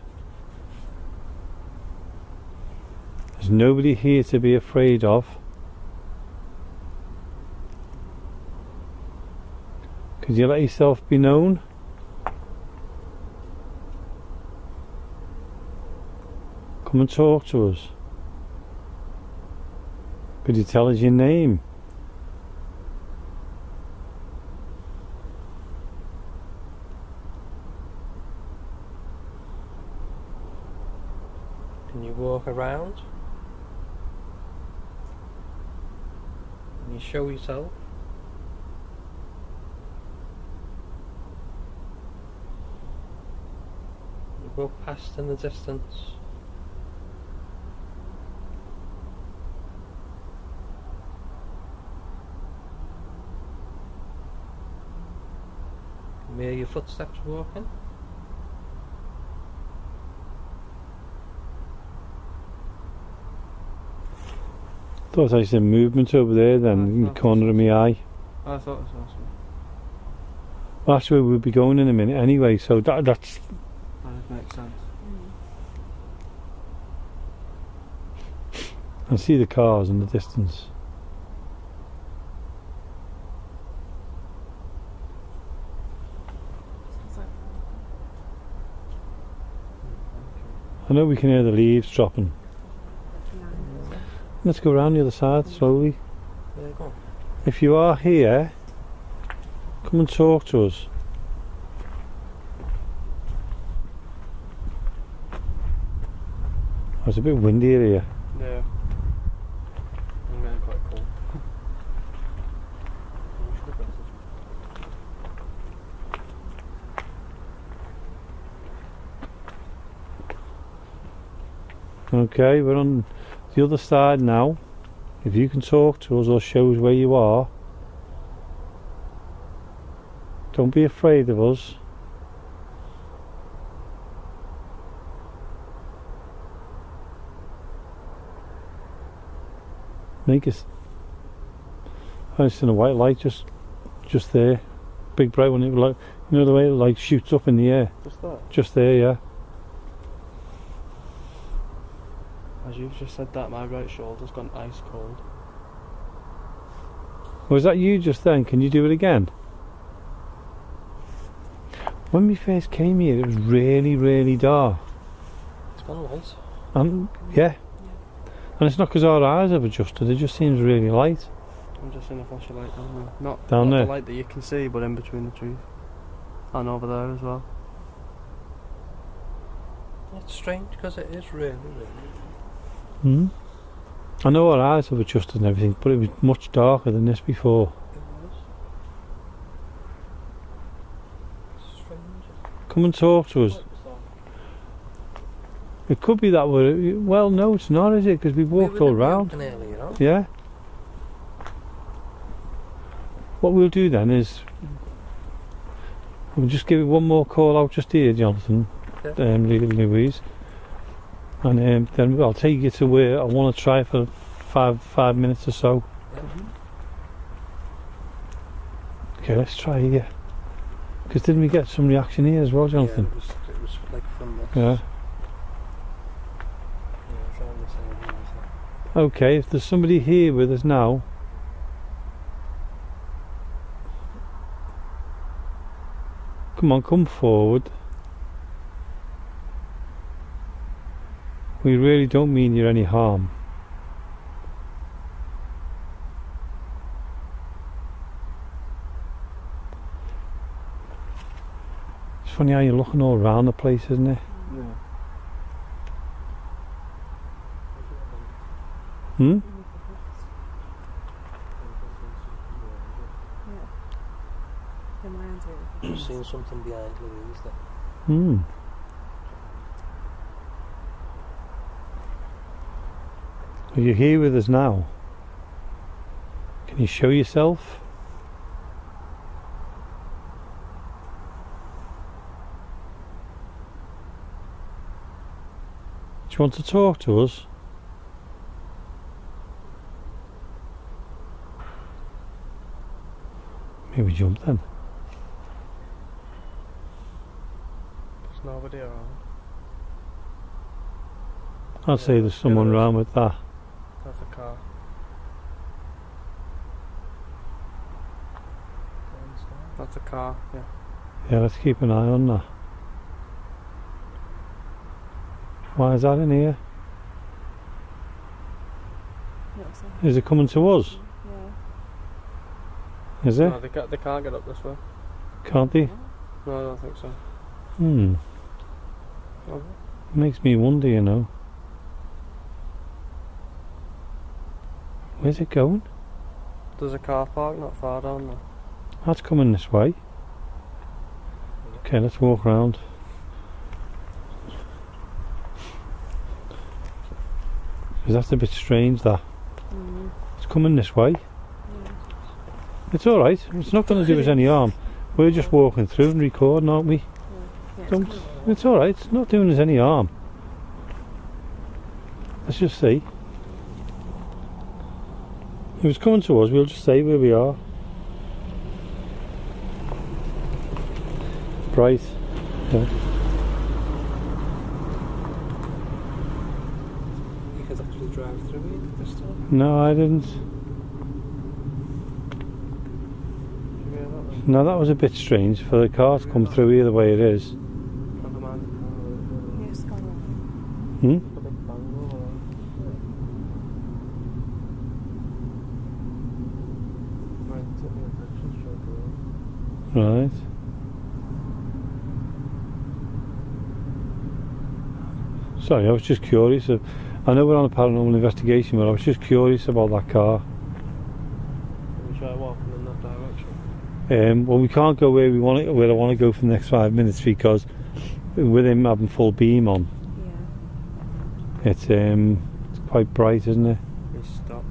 There's nobody here to be afraid of. Could you let yourself be known? Come and talk to us. Could you tell us your name? Walk around? Can you show yourself? You go past in the distance. Hear your footsteps walking? Thought I said movement over there then in the corner of my eye. I thought was awesome. Well, that's where we'll be going in a minute anyway, so that, that's That makes sense. I see the cars in the distance. I know we can hear the leaves dropping. Let's go around the other side slowly. There you go. If you are here, come and talk to us. Oh, it's a bit windy here. Yeah. I'm getting quite cold. Okay, we're on the other side now. If you can talk to us or show us where you are, don't be afraid of us. Make us. I seen a white light just, just there, big bright one. It like, you know the way it like shoots up in the air, Just that. just there, yeah. As you've just said that, my right shoulder's gone ice cold. Was that you just then? Can you do it again? When we first came here, it was really, really dark. It's gone light. And yeah, and it's not because our eyes have adjusted. It just seems really light. I'm just seeing a flash of light down there. Not, Down not there? the light that you can see, but in between the trees. And over there as well. It's strange because it is really, really. Hmm. I know our eyes have adjusted and everything, but it was much darker than this before. It was. Strange. Come and talk to us. It could be that we're well. No, it's not, is it? Because we've walked we all round. earlier on. Yeah. what we'll do then is we'll just give it one more call out just here, Jonathan, Okay. um, Louise, and um, then I'll take you to where I want to try for five five minutes or so. Okay, let's try here. Because didn't we get some reaction here as well, Yeah, Jonathan? it was, it was like from this. Yeah. Yeah, from this area, so. Okay, if there's somebody here with us now. Come on, come forward. We really don't mean you any harm. It's funny how you're looking all around the place, isn't it? Yeah. Hmm? Yeah, my hands are I've seen something behind Louise there. Hmm. Are you here with us now? Can you show yourself? Do you want to talk to us? Maybe jump then. There's nobody around. I'd say there's someone around with that. That's a car. That's a car, yeah. Yeah, let's keep an eye on that. Why is that in here? Looks Is it coming to us? yeah. Is it? No, they, ca- they can't get up this way. Can't they? No, I don't think so. Hmm. Oh. Makes me wonder, you know. Where's it going? There's a car park not far down there. That's coming this way. Okay, let's walk around. Because that's a bit strange, that. Mm. It's coming this way. Yeah. It's alright. It's not going to do us any harm. We're just walking through and recording, aren't we? Yeah, it's. It's alright. It's not doing us any harm. Let's just see. If it's coming to us, we'll just say where we are. Bright. Yeah. You could actually drive through it this time. No, I didn't. Yeah, that. No, that was a bit strange for the car to come through either way it is. Never mind the car. Yes, come on. Hmm? A big bungalow. Might take me attention straight away. Right. Sorry, I was just curious. Of, I know we're on a paranormal investigation, but I was just curious about that car. Can we try walking in that direction? Um, well, we can't go where we want it, where I want to go for the next five minutes because with him having full beam on, Yeah. it's um, it's quite bright, isn't it? He stopped.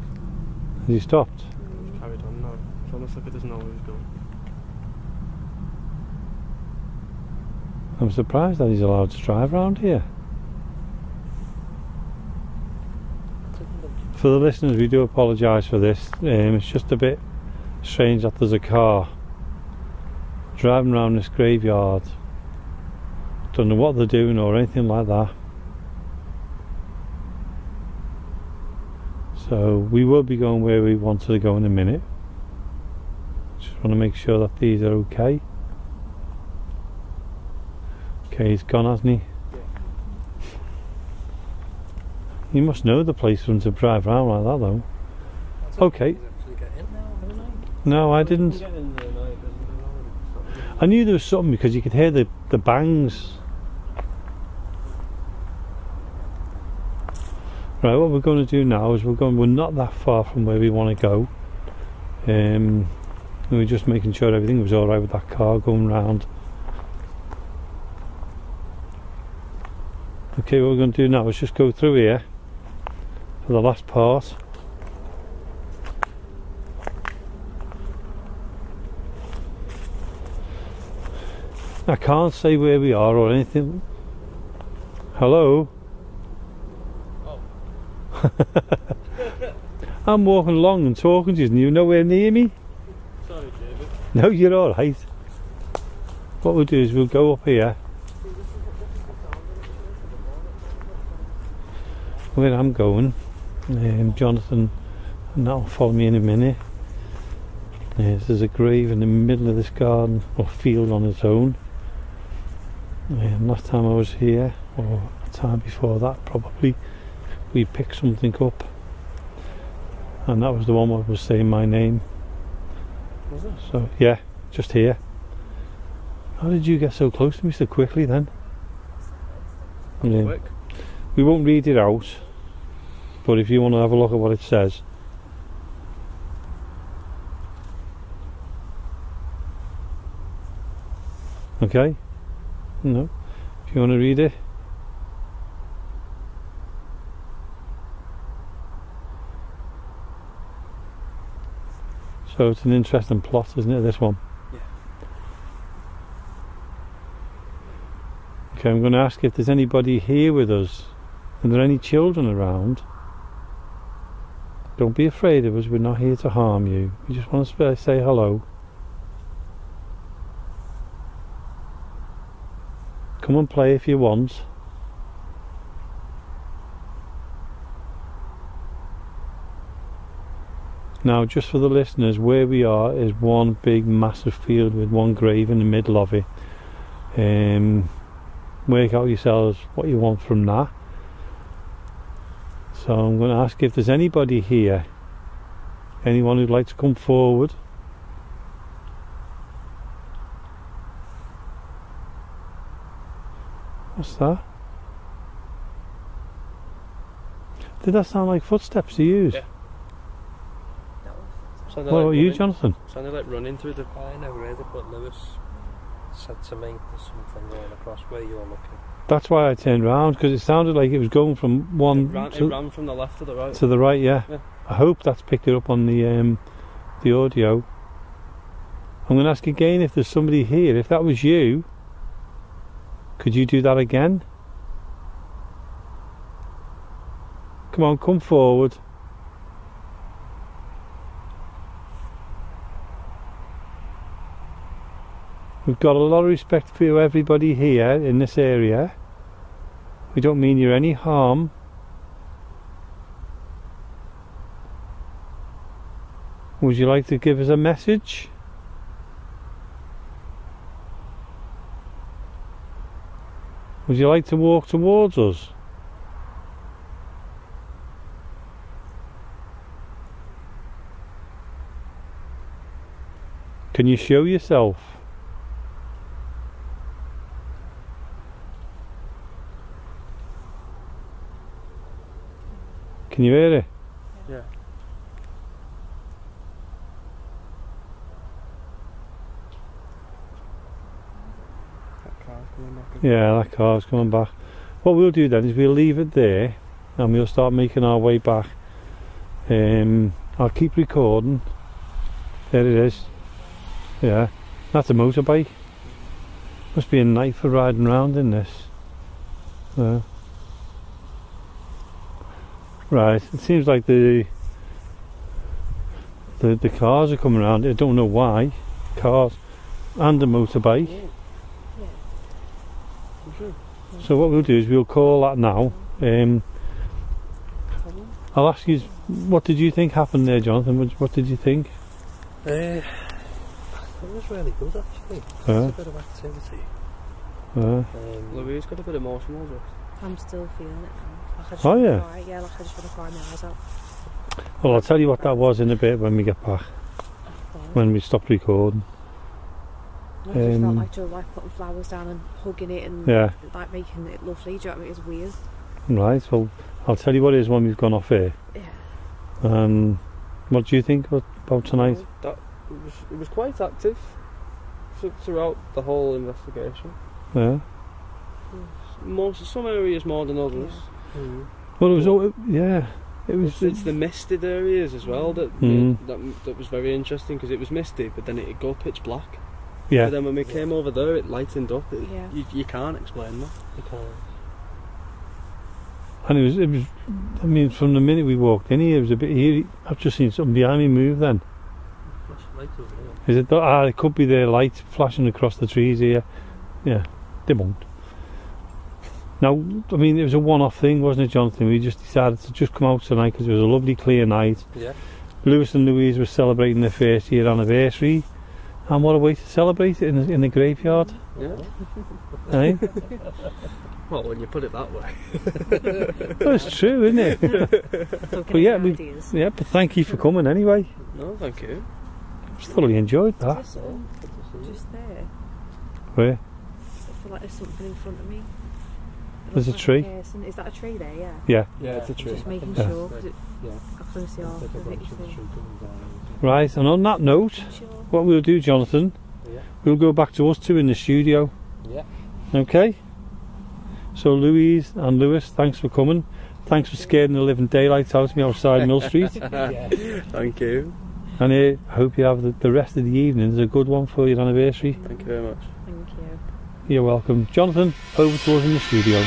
Has he stopped? He's carried on now. It's almost like he doesn't know where he's going. I'm surprised that he's allowed to drive around here. For the listeners, we do apologise for this. Um, it's just a bit strange that there's a car driving around this graveyard. Don't know what they're doing or anything like that. So we will be going where we wanted to go in a minute. Just want to make sure that these are okay. Okay, he's gone, hasn't he? You must know the place for him to drive around like that, though. That's Okay. Get in now. No, I didn't. get in there now, it doesn't it's not I knew there was something because you could hear the, the bangs. Right, what we're going to do now is we're going. We're not that far from where we want to go. Um, and we're just making sure everything was all right with that car going round. Okay, what we're going to do now is just go through here for the last part. I can't say where we are or anything. Hello? Oh. I'm walking along and talking to you and you're nowhere near me. Sorry David. No you're alright what we'll do is we'll go up here. Where I'm going um, Jonathan, and that'll follow me in a minute. Yes, there's a grave in the middle of this garden or field on its own. Um, last time I was here, or a time before that, probably, we picked something up, and that was the one where was saying my name. Was it? So yeah, just here. How did you get so close to me so quickly then? Yeah. Quick. We won't read it out, but if you want to have a look at what it says. Okay? No. If you want to read it. So it's an interesting plot, isn't it, this one? Yeah. Okay, I'm going to ask if there's anybody here with us. Are there any children around? Don't be afraid of us, we're not here to harm you. We just want to say hello. Come and play if you want. Now, just for the listeners, where we are is one big massive field with one grave in the middle of it. Um, work out yourselves what you want from that. So I'm going to ask if there's anybody here, anyone who'd like to come forward. What's that? Did that sound like footsteps to you? Yeah. Sounded What like about you, Jonathan? Sounded like running through the. I never heard it, but Louis said to me there's something going across where you're looking. That's why I turned round because it sounded like it was going from one It ran, it to, ran from the left to the right. to the right. Yeah. Yeah. I hope that's picked it up on the um, the audio. I'm going to ask again if there's somebody here. If that was you, could you do that again? Come on, come forward. We've got a lot of respect for everybody here in this area. We don't mean you any harm. Would you like to give us a message? Would you like to walk towards us? Can you show yourself? Can you hear it? Yeah. That car's coming back. Yeah, that car's coming back. What we'll do then is we'll leave it there and we'll start making our way back. Um, I'll keep recording. There it is. Yeah, that's a motorbike. Must be a night for riding around in this. Yeah. Right, it seems like the the the cars are coming around. I don't know why. Cars and a motorbike. So what we'll do is we'll call that now. Um, I'll ask you, what did you think happened there, Jonathan? What, what did you think? Uh, it was really good actually. Yeah. There's a bit of activity. Uh, Um, Louise got a bit emotional. Just. I'm still feeling it now. Like I just Oh, yeah? Cry. Yeah, like I just want to cry my eyes out. well, I'll tell you what that was in a bit when we get back, when we stop recording. I just felt um, like Joe like putting flowers down and hugging it and Yeah. like making it lovely. Do you know what I mean? It was weird. Right, well, I'll tell you what it is when we've gone off here. Yeah. Um, what do you think about, about tonight? That it was it was quite active throughout the whole investigation. Yeah. More some areas more than others. Mm. Well, it was, all, yeah, it was, It's, it's the misted areas as well that Mm. that that was very interesting because it was misty, but then it'd go pitch black. Yeah. But then when we came over there, it lightened up. It, Yeah. you, you can't explain that. You can't. And it was, it was, I mean, from the minute we walked in here, it was a bit eerie. I've just seen something behind me move then. Flash light over there. Is it, ah, it could be the light flashing across the trees here. Yeah, they won't. Now, I mean, it was a one-off thing, wasn't it, Jonathan? We just decided to just come out tonight because it was a lovely, clear night. Yeah. Louis and Louise were celebrating their first year anniversary. And what a way to celebrate it in the, in the graveyard, Yeah. eh? Well, when you put it that way. well, it's true, isn't it? Don't But yeah, we- ideas. Yeah, but thank you for coming anyway. No, thank you. Just thoroughly enjoyed that. Just, just there. Where? I feel like there's something in front of me. It There's a like tree. person. Is that a tree there? Yeah. Yeah. Yeah, it's a tree. Just making Yeah. sure. 'cause it, Yeah. I couldn't see half of it. you see. Right, and on that note, Sure. what we'll do, Jonathan, Yeah. we'll go back to us two in the studio. Yeah. Okay? So, Louise and Louis, thanks for coming. Thanks for scaring the living daylights out of me outside Mill Street. yeah. Thank you. And uh, I hope you have the, the rest of the evening is a good one for your anniversary. Thank you very much. Thank you. You're welcome. Jonathan, over to us in the studio.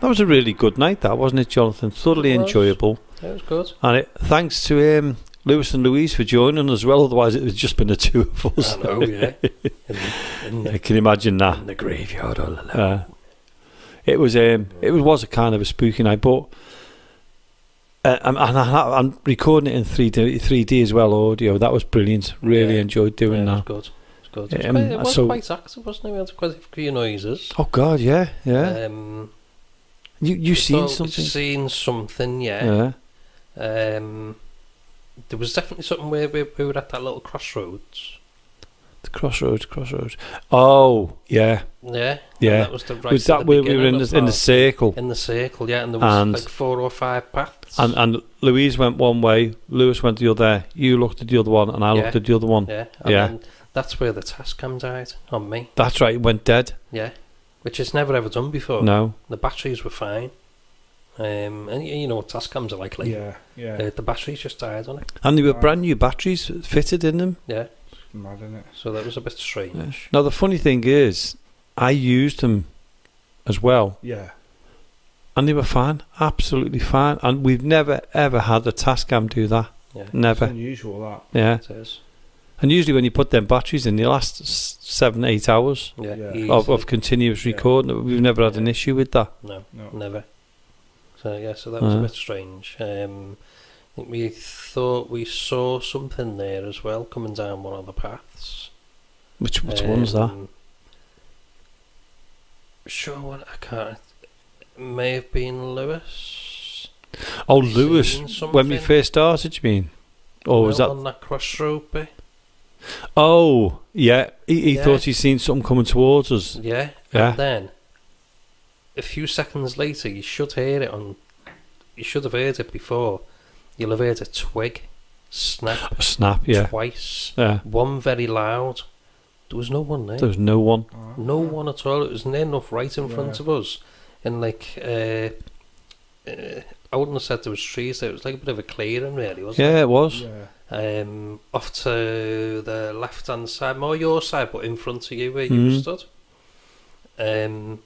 That was a really good night, that wasn't it, Jonathan? Thoroughly It enjoyable. Yeah, it was good. And it, thanks to um, Louis and Louise for joining as well, otherwise it would just been the two of us. I know, yeah. In, in, I can imagine that. in the graveyard all alone. Uh, it was um, it was a kind of a spooky night, but uh, and, and I, I'm recording it in three D, three D as well, audio. That was brilliant. Really Yeah. enjoyed doing yeah, that. It was good. It was good. It was, Um, quite, it was so- quite active, wasn't it? We had quite a few noises. Oh God, yeah, yeah. Um, you you seen so- something? Seen something, yeah. Yeah. Um, there was definitely something where we, we were at that little crossroads. The crossroads, crossroads. Oh, yeah, Yeah. yeah. That was the right was that the where we were in the in the circle? in the circle, yeah, and there was And- like four or five paths. And and Louise went one way, Louis went the other. You looked at the other one, and I Yeah. looked at the other one. yeah, and Yeah. then that's where the Tascam died on me. That's right. It went dead. Yeah, which it's never ever done before. No. The batteries were fine. Um, and you know task Tascams are like. like Yeah, yeah. uh, the batteries just died on it. And they were Wow. brand new batteries fitted in them. Yeah, Mad, innit? so that was a bit strange. Now the funny thing is, I used them as well, Yeah. and they were fine, absolutely fine. And we've never ever had a Tascam do that. Yeah, It's Never. unusual that. Yeah. it is. And usually when you put them batteries in, they last seven, eight hours Yeah, Yeah. of, of continuous Yeah. recording. We've never had an issue with that. no, No. never. So yeah, so that was a bit strange. Um, I think we thought we saw something there as well coming down one of the paths. Which which one's that? Um, Sure, what I can't. It may have been Louis. Oh, Louis. When we first started, you mean? Or was that? on that crossroad bit? Oh, yeah. He, he Yeah. thought he'd seen something coming towards us. Yeah. Yeah. And then a few seconds later, you should hear it on. You should have heard it before. You'll have heard a twig snap A snap, yeah. twice. Yeah. One very loud. There was no one there. There was no one. No one at all. It was near enough right in front of us. And like, uh, uh, I wouldn't have said there was trees there. It was like a bit of a clearing, really, wasn't Yeah, it was. Yeah. It? Um, off to the left hand side, more your side, but in front of you where you Mhm. stood. Um,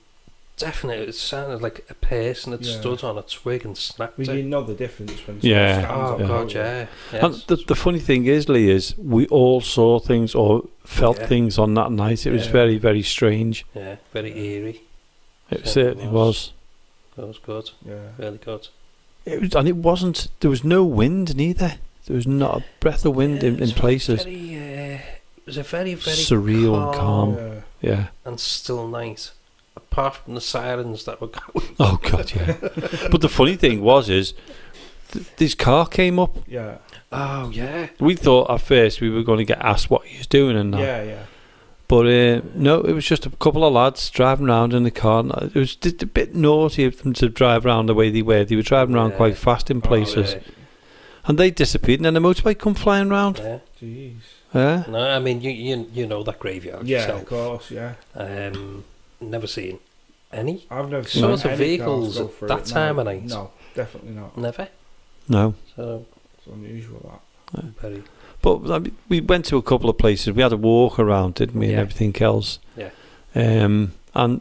definitely, it sounded like a person had Yeah. stood on a twig and snapped Well, it. you know the difference when Yeah. Oh on the god, road. yeah. And the, the funny thing is, Lee, is we all saw things or felt Yeah. things on that night. It was very, very strange. yeah, very eerie. It Certainly certainly was. That was good, Yeah. really good. It was, and it wasn't. There was no wind neither. There was not a breath of wind Yeah, in, in places. Very, uh, it was a very, very Surreal and calm. Yeah. Yeah. and still night. Apart from the sirens that were going. Oh God, yeah. but the funny thing was, is th- this car came up. Yeah. Oh yeah. We thought at first we were going to get asked what he was doing and that. Yeah, yeah. But uh, no, it was just a couple of lads driving around in the car. It was just a bit naughty of them to drive around the way they were. They were driving around Yeah. quite fast in Oh, places, yeah. And they disappeared. And then the motorbike come flying round. Yeah. Jeez. Yeah, No, I mean you you you know that graveyard Yeah, of course, yeah. Um, never seen any. I've never Sort seen of any vehicles cars go at that it, time no. of night? No, definitely not. Never. no. So It's unusual that. very. But I mean, we went to a couple of places. We had a walk around, didn't we, and everything else. Yeah. Um, and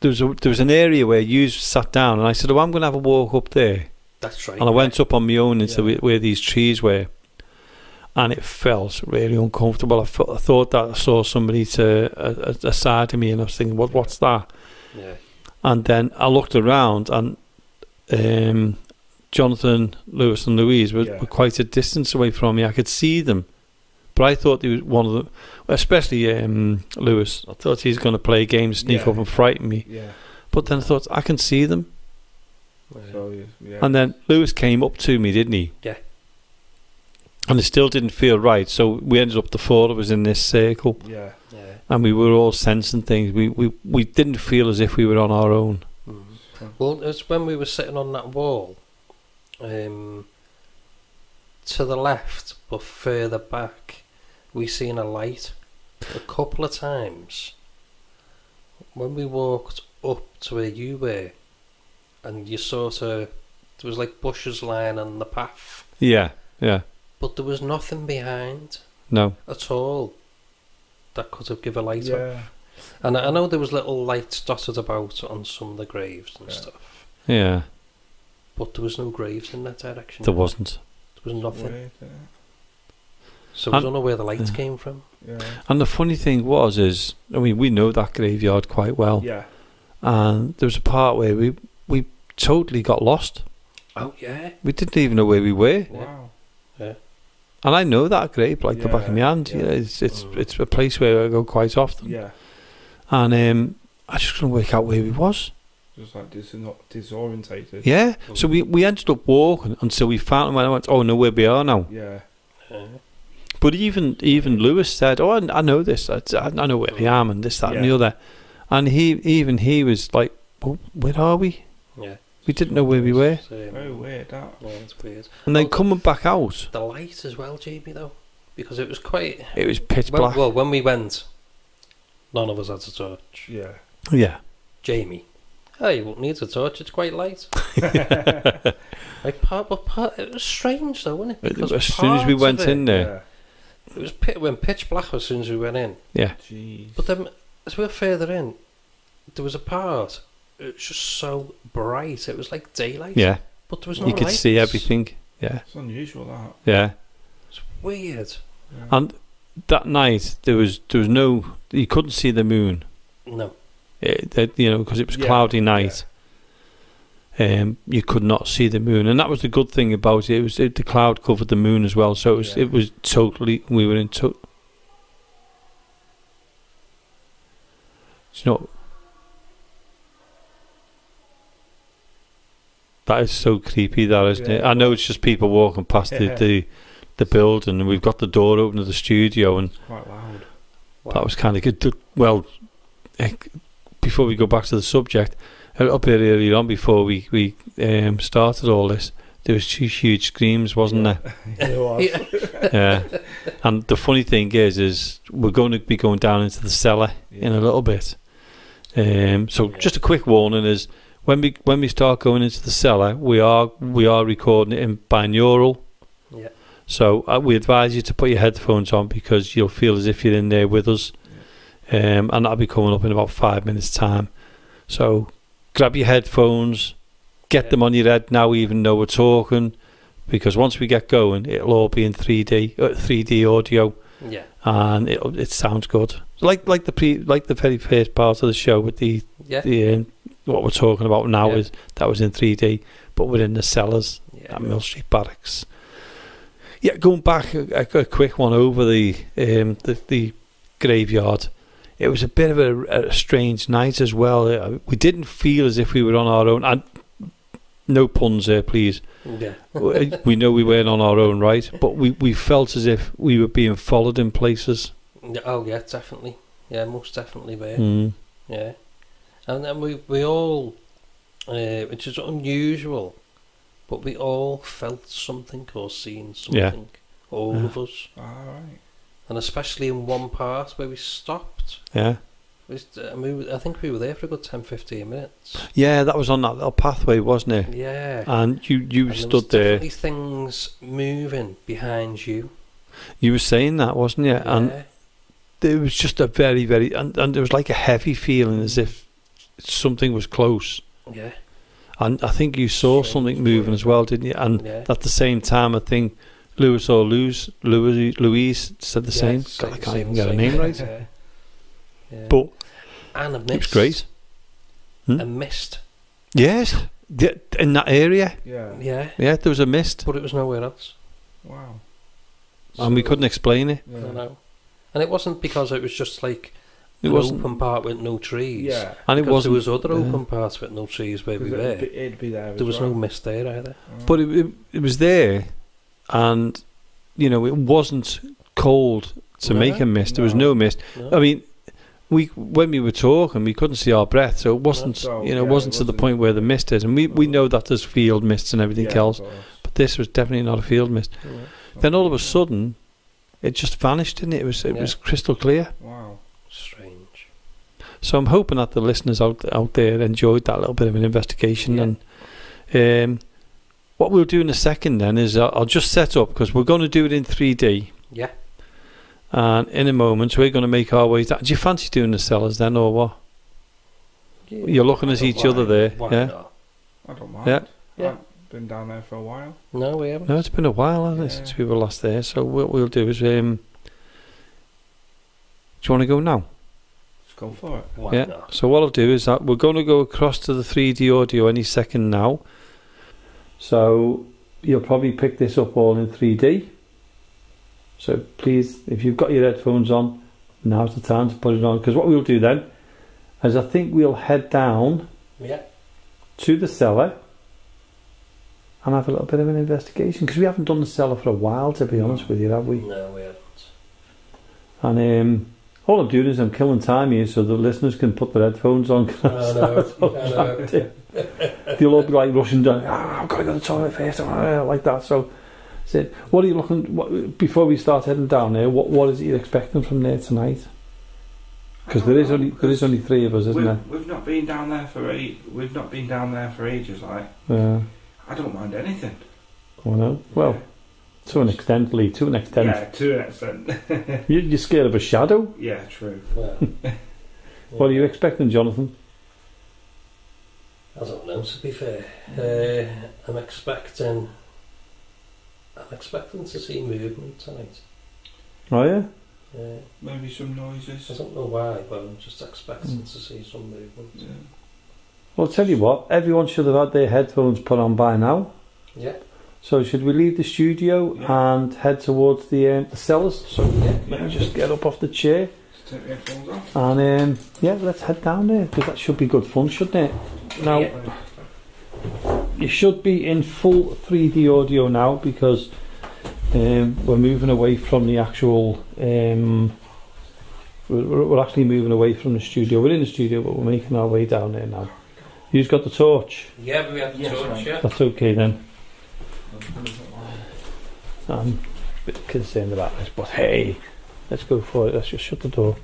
there was a, there was an area where you sat down, and I said, "Oh, I'm going to have a walk up there." That's right. And I went up on my own into Yeah. where, these trees were, and it felt really uncomfortable. I, felt, I thought that I saw somebody to a, a, a side of me, and I was thinking, "What? What's that?" Yeah. And then I looked around, and um, Jonathan, Louis, and Louise were, Yeah. were quite a distance away from me. I could see them, but I thought they was one of them, especially um, Louis. I thought he was going to play a game, sneak Yeah. up and frighten me. Yeah. But then I thought I can see them, Yeah. So yeah. and then Louis came up to me, didn't he? Yeah. And it still didn't feel right, so we ended up the four of us in this circle, yeah. yeah. and we were all sensing things. We we we didn't feel as if we were on our own. Mm. Well, it's when we were sitting on that wall, um, to the left, but further back, we seen a light a couple of times. When we walked up to where you were, and you sort of, there was like bushes lying on the path, Yeah, yeah, but there was nothing behind no, at all that could have given a light up. Yeah. And I I know there was little lights dotted about on some of the graves and Yeah. stuff. yeah. But there was no graves in that direction. There wasn't. There was nothing. Weird, yeah. So I And- don't know where the lights yeah. came from. Yeah. And the funny thing was, is I mean, we know that graveyard quite well, Yeah. and there was a part where we we totally got lost. Oh yeah. We didn't even know where we were, Wow. Yeah. And I know that grape like the back of my Yeah, hand. yeah. You know, it's it's Mm. it's a place where I go quite often, Yeah. and um, I just couldn't work out where we was. Just like dis- disorientated. Yeah, so we we ended up walking until we found when I went, oh no, where we are now. Yeah. Yeah. But even even Louis said, "Oh, I, I know this. I, I know where I am, and this, that, and the Yeah. other." And he even he was like, well, "Where are we? Yeah. We didn't know where we were." So, Very weird. That. Yeah, it's weird. And then oh, Well, coming back out, The light as well, Jamie, though, because it was quite. it was pitch black. well, when we went, none of us had a torch. Yeah. yeah, Jamie. Oh, you won't need a torch. It's quite light. like part, but part. It was strange though, wasn't it? Because as soon as we went it, in there, Yeah. it was pit, when pitch black as soon as we went in. yeah, Jeez. But then, as we were further in, there was a part. It was just so bright. It was like daylight. yeah, But there was no you could lights. see everything. Yeah, It's unusual that. yeah. It's weird. Yeah. And that night there was there was no you couldn't see the moon. No. It, that, you know, because it was Yeah, cloudy night. Um, you could not see the moon, and that was the good thing about it. It was it, the cloud covered the moon as well, so it was Yeah. it was totally. We were in. To- you know, that is so creepy. That isn't it? I know it's just people walking past the, Yeah. the the building, and we've got the door open to the studio, and It's quite loud. that was kind of good. Well, eh, before we go back to the subject, a little bit earlier on, before we we um, started all this, there was two huge screams, wasn't there? It was. Yeah. Yeah. and the funny thing is, is we're going to be going down into the cellar in a little bit. Um, so Yeah. just a quick warning is when we when we start going into the cellar, we are we are recording it in binaural. Yeah. So uh, we advise you to put your headphones on because you'll feel as if you're in there with us, um, and that'll be coming up in about five minutes' time. So grab your headphones, get Yeah. them on your head now, even though we're talking, because once we get going, it'll all be in 3D, uh, 3D audio, Yeah. and it it sounds good. Like like the pre like the very first part of the show with the Yeah. the um, what we're talking about now Yeah. is that was in 3D, but we're in the cellars Yeah. at Mill Street Barracks. Yeah, going back a, a, quick one over the um, the, the graveyard. It was a bit of a, a strange night as well. Uh, We didn't feel as if we were on our own. And no puns there, please. Yeah. we we know we weren't on our own, right? But we, we felt as if we were being followed in places. Oh yeah, definitely. Yeah, most definitely were. Mm. Yeah, and then we we all, uh, which is unusual, but we all felt something or seen Yeah. something. All Yeah. of us, Alright. and especially in one part where we stopped. Yeah, We st- and I think we were there for a good 10, 15 minutes. yeah, that was on that little pathway, wasn't it? Yeah. And you you And stood there. definitely things moving behind you. You were saying that, wasn't you? Yeah. And Yeah. there was just a very, very, and, and there was like a heavy feeling as if something was close. yeah. And I think you saw Strange something moving as well, didn't you? And Yeah. at the same time, I think Louis or Louise, Louise, Louise said the Yeah, same. say- God, I can't say even the get her same. name right. Yeah. Yeah. But and a it mist. was great. Hmm? A mist. Yes, in that area. Yeah. Yeah. Yeah, there was a mist, But it was nowhere else. Wow. and we couldn't explain it. Yeah. I know. And it wasn't because it was just like It an wasn't, open part with no trees. Yeah. and it wasn't. there was other yeah. open parts with no trees where we 'Cause were. it'd, be, it'd be there. There as was no mist there either. Oh. but it, it, it was there, and you know it wasn't cold to No, make a mist. There was no. no mist. No? I mean, we when we were talking, we couldn't see our breath, so it wasn't. So, you know, it yeah, wasn't it to the point where the mist is, and we, we mm. know that there's field mists and everything Yeah, else, but this was definitely not a field mist. Yeah. Then all of a sudden, it just vanished, didn't it? It was it Yeah. was crystal clear. Wow. Strange. So I'm hoping that the listeners out out there enjoyed that little bit of an investigation. Yeah. And um, what we'll do in a second then is I'll, I'll just set up because we're going to do it in 3D. Yeah. And in a moment, we're going to make our way down. Do you fancy doing the cellars then, or what? yeah. You're looking at don't each other there. Why yeah. not? I don't mind. Yeah. Yeah. I've been down there for a while. No, we haven't. No, it's been a while, hasn't it, since we were last there. So what we'll do is, um, do you want to go now? Let's go for it. Why yeah. not? So what I'll do is that we're going to go across to the 3D audio any second now. So you'll probably pick this up all in 3D. So please, if you've got your headphones on, now's the time to put it on. Because what we'll do then is I think we'll head down Yeah. to the cellar and have a little bit of an investigation. Because we haven't done the cellar for a while, to be honest with you, have we? No, we haven't. And um, all I'm doing is I'm killing time here so the listeners can put their headphones on. I know. I know. They'll all be like rushing down. "Ah, I've got to go to the toilet first, ah," like that. So, said, what are you looking? What, before we start heading down there, what what is it you're expecting from there tonight? Because there is only there is only three of us, isn't we've, there? we've not been down there for eight. We've not been down there for ages. Like Yeah. I don't mind anything. Well, no. Well, to an extent, Lee. To an extent, yeah, to an extent. you, you're scared of a shadow. yeah, true. Well, What are you expecting, Jonathan? I don't know. To be fair, uh, I'm expecting. I'm expecting to see movement tonight. Oh yeah. Uh, Maybe some noises. I don't know why, but I'm just expecting Hmm. to see some movement. Yeah. Well, I'll tell you what. Everyone should have had their headphones put on by now. Yeah. So should we leave the studio Yeah. and head towards the um, the cellars? So Yeah. let me just get up off the chair. Just take the headphones off. And um, yeah, let's head down there because that should be good fun, shouldn't it? Now Yeah. you should be in full 3D audio now because um, we're moving away from the actual. Um, we're, we're we're actually moving away from the studio. We're in the studio, but we're making our way down there now. You've got the torch. Yeah, but we have the Yes, torch. right. Yeah. That's okay then. I'm a bit concerned about this, but hey, let's go for it. Let's just shut the door.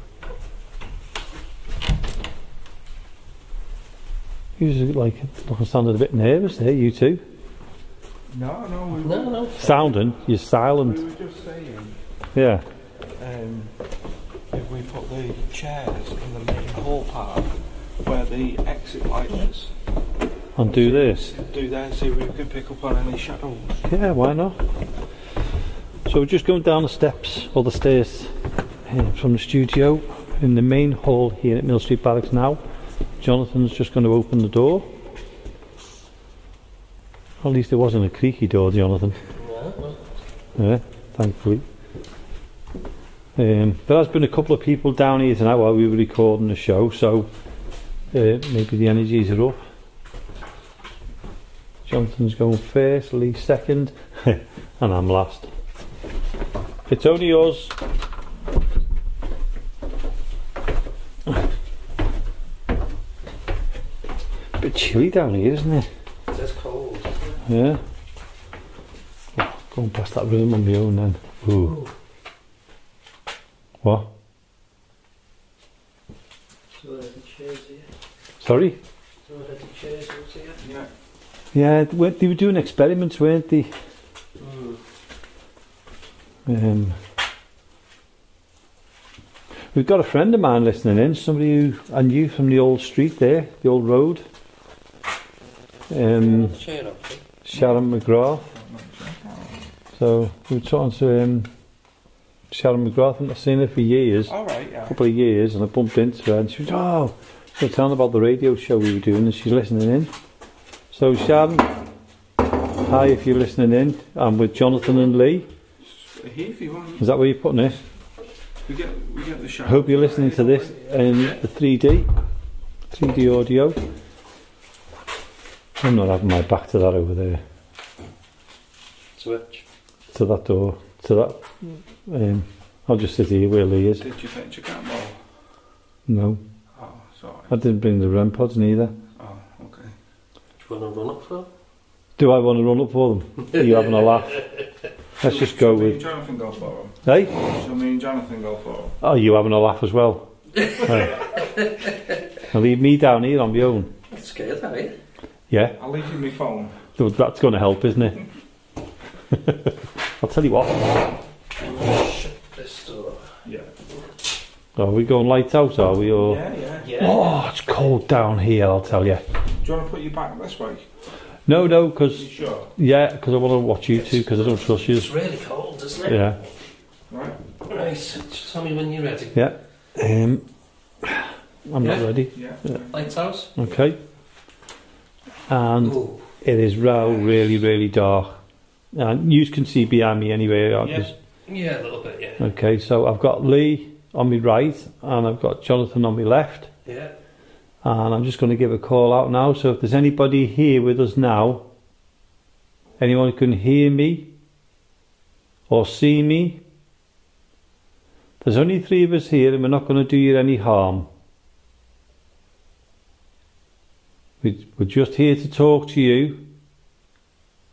You're like looking sounding a bit nervous there, you two. No, no, we, No, no. Sounding, you're we silent. were just saying Yeah. um, if we put the chairs in the main hall part where the exit light is, And do this. do there, see if we can pick up on any shadows. Yeah, why not? So we're just going down the steps or the stairs uh, from the studio in the main hall here at Mill Street Barracks now. Jonathan's just going to open the door. At least it wasn't a creaky door, Jonathan. Yeah, well, Yeah, thankfully. Um, there has been a couple of people down here tonight while we were recording the show, so uh, maybe the energies are up. Jonathan's going first, Lee second, and I'm last. It's only us. Bit chilly down here, isn't it? it is cold. Yeah. Oh, going past that room on my own then. Ooh. What? So are the chairs here. Sorry? So are the chairs out here. Yeah. Yeah, they were doing experiments, weren't they? Mm. Um, we've got a friend of mine listening in, somebody who I knew from the old street there, the old road. Um? Sharon McGrath. So we were talking to um, Sharon McGrath. and I've seen her for years, a All right, yeah. couple of years, and I bumped into her and she was, oh, was telling about the radio show we were doing and she's listening in. So Sharon, hi if you're listening in. I'm with Jonathan and Lee. Here if you want. Is that where you're putting it? We get we get the hope you're listening to this in the 3D, 3D audio. I'm not having my back to that over there, Switch. to that door, to that. Um, I'll just sit here where Lee is. Did you fetch your cat ball? No, Oh, sorry. I didn't bring the REM pods neither. you want to run up for them? Do I want to run up for them? Are you having a laugh? Let's just go with... Jonathan go for him? Hey? Shall me and Jonathan go for him? Oh, you having a laugh as well? right. Now leave me down here on my own. That's scared, are you? Yeah. I'll leave you my phone. That's going to help, isn't it? I'll tell you what. Shut shit, this door. Yeah. Are we going lights out? Are we? Or Yeah, yeah. Yeah. oh, it's cold down here. I'll tell you. Do you want to put your back this way? No, no, because sure? yeah, because I want to watch you two because I don't trust you. It's really cold, isn't it? Yeah, Right. Right, just tell me when you're ready. yeah. Um, I'm not ready. Yeah. Lights out. Okay. And Ooh. it is real, really, really dark. And you can see behind me anyway. aren't you? Yeah. Yeah, a little bit, yeah. Okay, so I've got Lee on my right and I've got Jonathan on my left. Yeah. And I'm just going to give a call out now. So if there's anybody here with us now, anyone can hear me or see me, there's only three of us here and we're not going to do you any harm. We- We're just here to talk to you.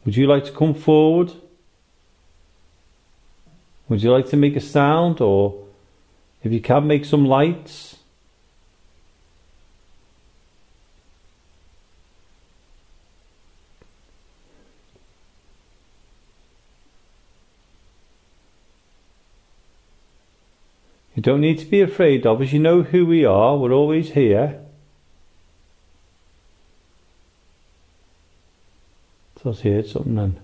Would you like to come forward? Would you like to make a sound or if you can make some lights? You don't need to be afraid of us. You know who we are. We're always here. So I heard something then.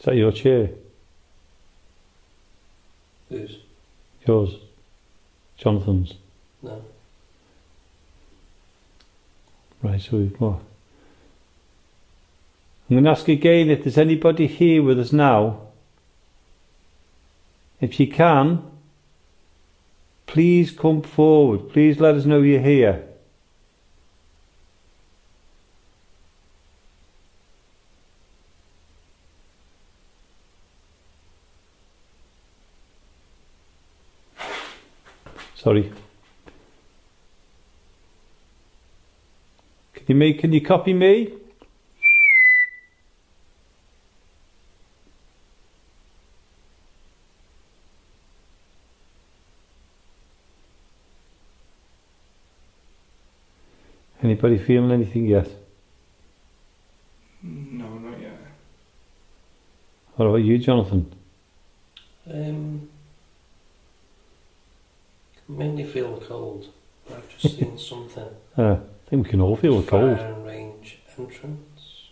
Is that your chair? Who's? Yours? Jonathan's? No. Right, so we've what? I'm going to ask again if there's anybody here with us now. If you can, please come forward. Please let us know you're here. Sorry. Can you make? Can you copy me? Anybody feeling anything yet? No, not yet. What about you, Jonathan? Um, mainly feel the cold. I've just seen something. Uh, I think we can all feel the cold. Firing range entrance.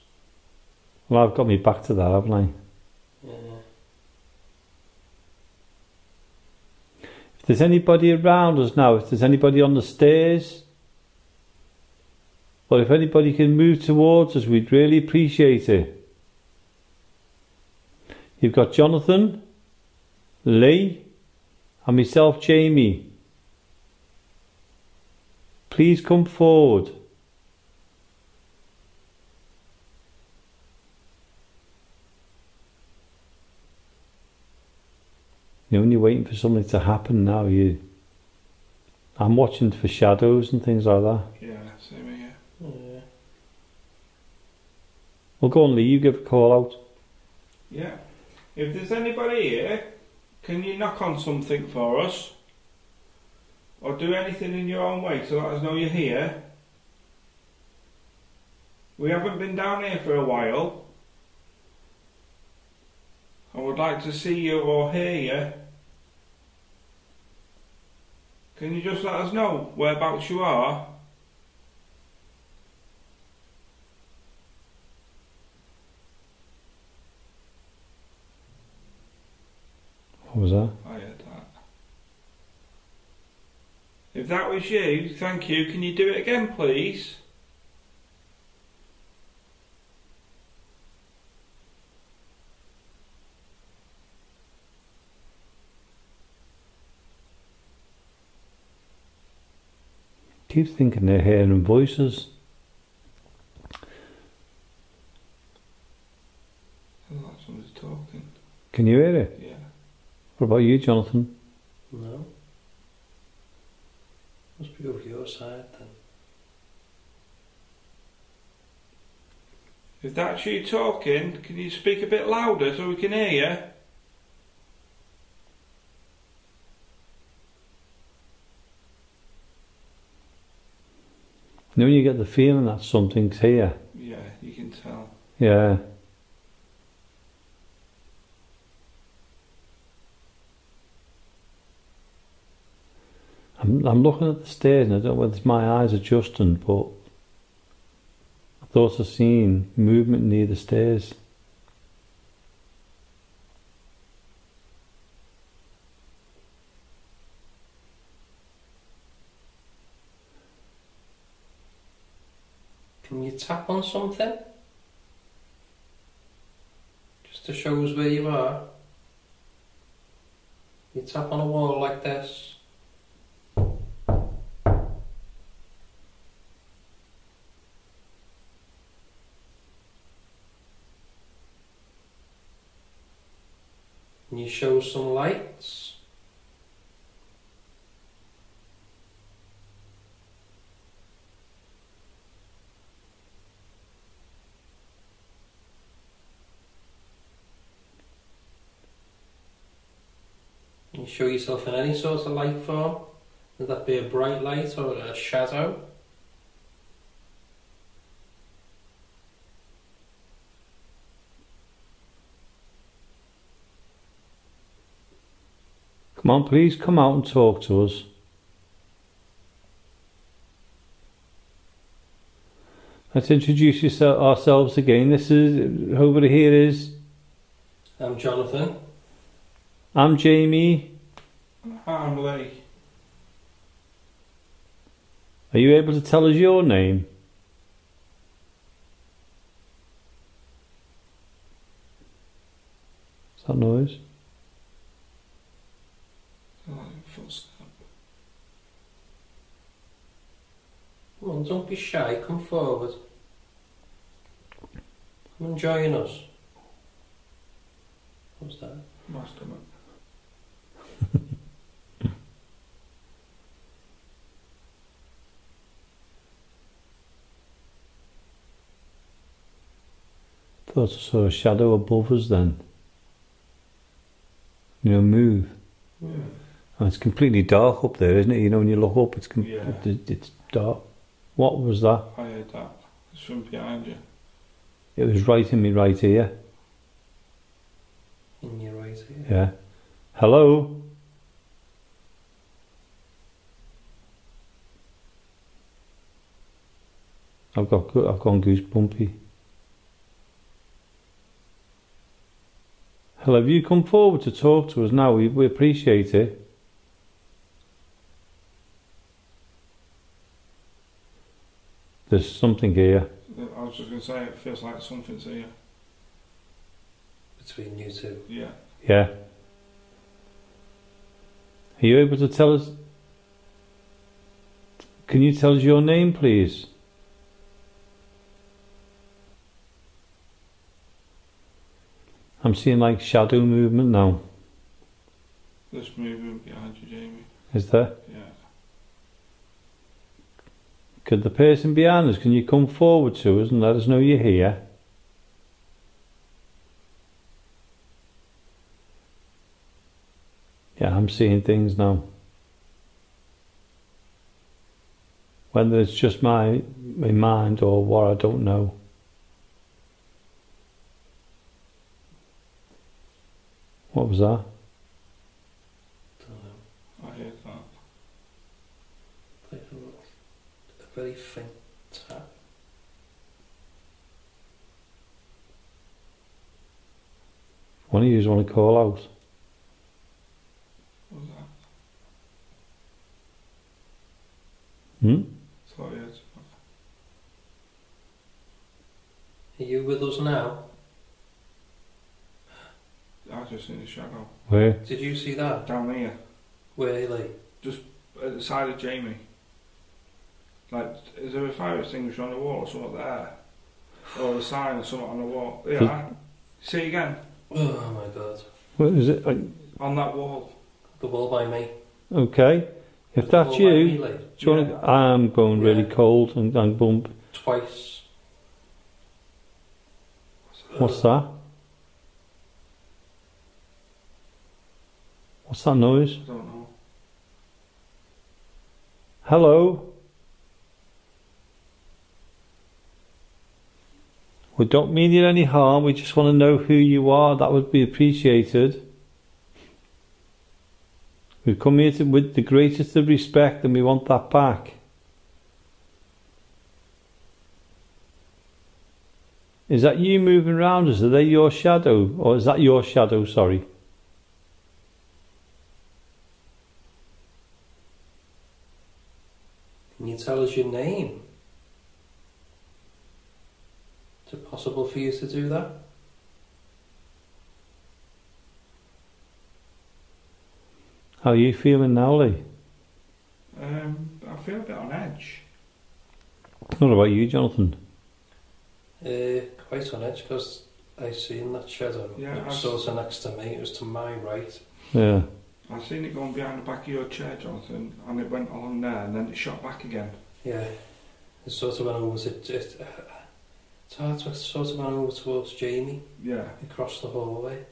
Well, I've got me back to that, haven't I? Yeah. If there's anybody around us now, if there's anybody on the stairs, or if anybody can move towards us, we'd really appreciate it. You've got Jonathan, Lee, and myself, Jamie. Please come forward. You're only waiting for something to happen now, you. I'm watching for shadows and things like that. Yeah, same here. Yeah. Well, go on, Lee. You give a call out. Yeah. If there's anybody here, can you knock on something for us? Or do anything in your own way to let us know you're here? We haven't been down here for a while. and would like to see you or hear you, can you just let us know whereabouts you are? What was? That. If that was you, thank you. Can you do it again, please? Keep thinking they're hearing voices. Oh, like somebody's talking. Can you hear it? Yeah. What about you, Jonathan? No. Must be over your side then. If that's you talking, can you speak a bit louder so we can hear you? You know you get the feeling that something's here? Yeah, you can tell. Yeah. I'm, I'm looking at the stairs and I don't know whether my eyes are adjusting, but I thought I seen movement near the stairs. Can you tap on something? Just to show us where you are. You tap on a wall like this. And you show some lights. You show yourself in any sort of light form. Would that be a bright light or a shadow? Come on, please come out and talk to us. Let's introduce yourself, ourselves again. This is over here is I'm Jonathan. I'm Jamie. I'm Lee. Are you able to tell us your name? Is that noise? Oh, footstep. Come on, don't be shy, come forward. Come and join us. What's that? My stomach. Thought I saw a shadow above us then. You know, move. Yeah. And it's completely dark up there, isn't it? You know, when you look up, it's com- Yeah. it's dark. What was that? I heard that. It's from behind you. It was right in me right here. In your right ear. Yeah. Hello? I've got go- I've gone goosebumpy. Hello, have you come forward to talk to us now? We, we appreciate it. There's something here. I was just going to say, it feels like something's here. Between you two. Yeah. Yeah. Are you able to tell us? Can you tell us your name, please? I'm seeing like shadow movement now. There's movement behind you, Jamie. Is there? Yeah. Could the person behind us, can you come forward to us and let us know you're here? Yeah, I'm seeing things now. Whether it's just my my mind or what, I don't know. What was that? Don't know. I heard that. Like a, little- a very faint tap. One of you want to call out. What was that? Hmm? Thought I Are you with us now? I was just in the shadow. Where? Did you see that? Down here. Where, like, Just At the side of Jamie. Like, is there a fire extinguisher on the wall or something there? Or a sign or something on the wall? Yeah. See it again? Oh my god. What is it? Like, On that wall. The wall by me. Okay. If The that's you, like, want to, I'm going really Yeah. cold and, and bump. twice. What's that? What's that noise? I don't know. Hello? We don't mean you any harm, we just want to know who you are, that would be appreciated. We've come here to, with the greatest of respect and we want that back. Is that you moving around us? Are they your shadow? Or is that your shadow, sorry? Can you tell us your name? Is it possible for you to do that? How are you feeling now, Lee? Um, I feel a bit on edge. What about you, Jonathan? Uh, quite on edge because I seen that shadow. Yeah, it was sort of next to me. It was to my right. Yeah. I seen it going behind the back of your chair, Jonathan, and it went along there, and then it shot back again. Yeah, it sort of went over. It, it, it's hard to sort of went over towards Jamie Yeah, across the hallway,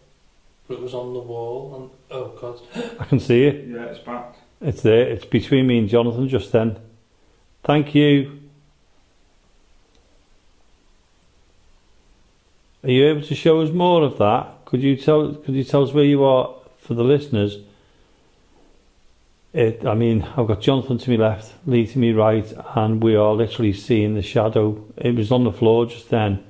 but it was on the wall. And oh god, I can see it. yeah, it's back. It's there. It's between me and Jonathan just then. Thank you. Are you able to show us more of that? Could you tell? Could you tell us where you are for the listeners? It. I mean, I've got Jonathan to my left, Lee to my right, and we are literally seeing the shadow. It was on the floor just then.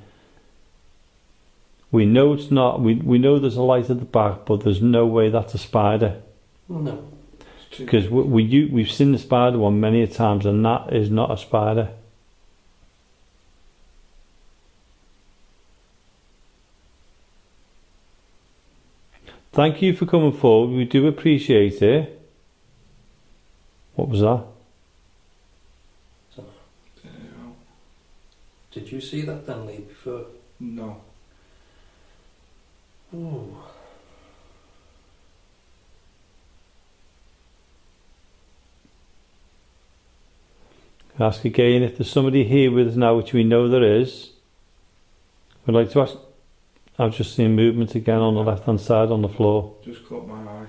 We know it's not. We we know there's a light at the back, but there's no way that's a spider no, because we, we we've seen the spider one many a times, and that is not a spider. Thank you for coming forward. We do appreciate it. What was that? There you go. did you see that then, Lee? Before? No. Ooh. Ask again if there's somebody here with us now, which we know there is. We'd like to ask. I've just seen movement again on the left hand side on the floor. Just caught my eye.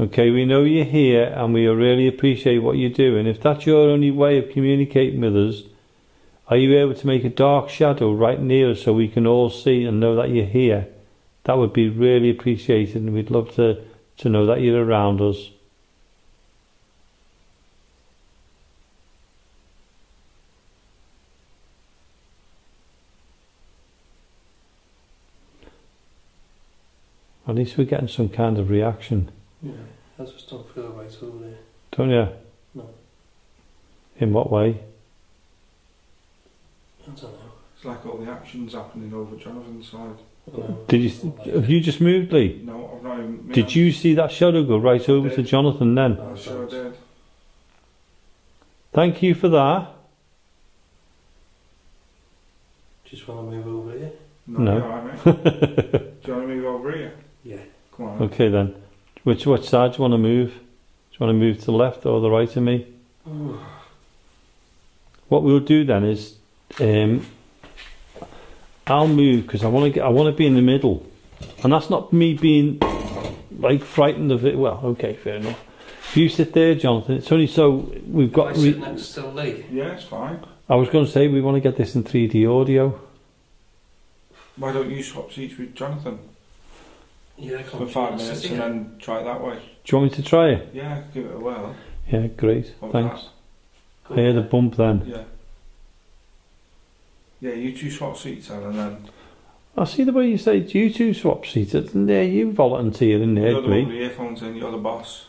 Okay, we know you're here and we really appreciate what you're doing. If that's your only way of communicating with us, are you able to make a dark shadow right near us so we can all see and know that you're here? That would be really appreciated and we'd love to, to know that you're around us. At least we're getting some kind of reaction, Yeah, I just don't feel right over there. don't you? No. In what way? I don't know. It's like all the action's happening over Jonathan's side. I don't know. Did you? I don't like Have you just moved, Lee? No, I've not even. Did you see that shadow go right over to. Jonathan then? I sure did. Thank you for that. Just want to move over here. No. No. you're alright, mate. Do you want to move over here? Yeah. Come on. Okay then. Which which side do you want to move? Do you want to move to the left or the right of me? Ooh. What we'll do then is, um, I'll move because I want to get I want to be in the middle, and that's not me being like frightened of it. Well, okay, fair enough. If you sit there, Jonathan, it's only so we've If I got. sit Re- next to Lee. Yeah, it's fine. I was going to say we want to get this in 3D audio. Why don't you swap seats with Jonathan Yeah, for five see minutes it. and then try it that way? Do you want me to try it? Yeah, give it a whirl. Yeah, great. What was Thanks. I heard a bump then. Yeah. Yeah, you two swap seats then and then I see the way you say you two swap seats. Isn't there? You volunteer in there, you're the one with the earphones in, you're the boss.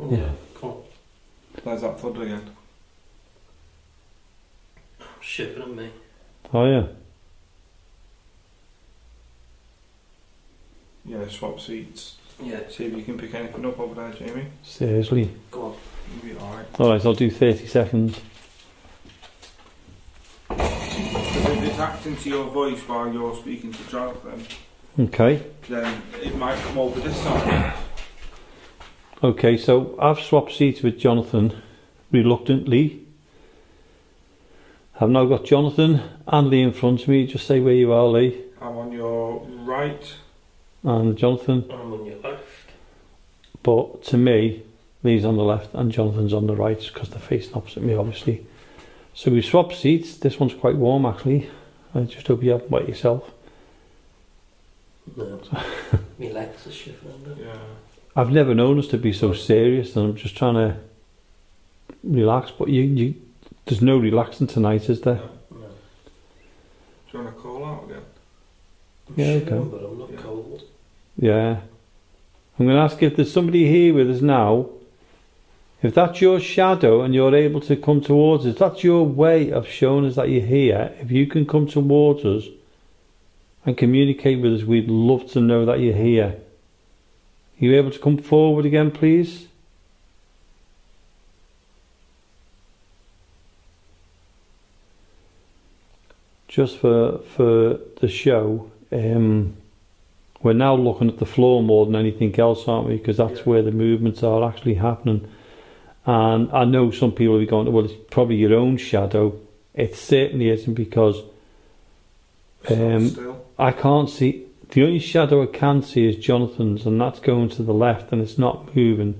Oh, yeah, come on. There's that thud again. Shivering me. Oh yeah. Yeah, swap seats. Yeah, See if you can pick anything up over there, Jamie. Seriously. go on. You'll be alright. All right, I'll do thirty seconds. Because if it's acting to your voice while you're speaking to Jonathan, Okay. then it might come over this side. Okay, so I've swapped seats with Jonathan reluctantly. I've now got Jonathan and Lee in front of me. Just say where you are, Lee. I'm on your right. And Jonathan. I'm on your left. But to me, Lee's on the left and Jonathan's on the right because they're facing opposite me, obviously. So we swapped seats. This one's quite warm, actually. I just hope you haven't wet yourself. No. My legs are shivering. Yeah. I've never known us to be so serious, and I'm just trying to relax. But you, you, there's no relaxing tonight, is there? No. Do you want to call out again? I'm Yeah, shivering, okay. but I'm not Yeah. cold. Yeah. I'm going to ask if there's somebody here with us now. If that's your shadow and you're able to come towards us, that's your way of showing us that you're here. If you can come towards us and communicate with us, we'd love to know that you're here. Are you able to come forward again, please? Just for for the show, um, we're now looking at the floor more than anything else, aren't we? Because that's Yeah. where the movements are actually happening. And I know some people will be going, well, it's probably your own shadow. It certainly isn't because Um, still. I can't see. The only shadow I can see is Jonathan's, and that's going to the left, and it's not moving.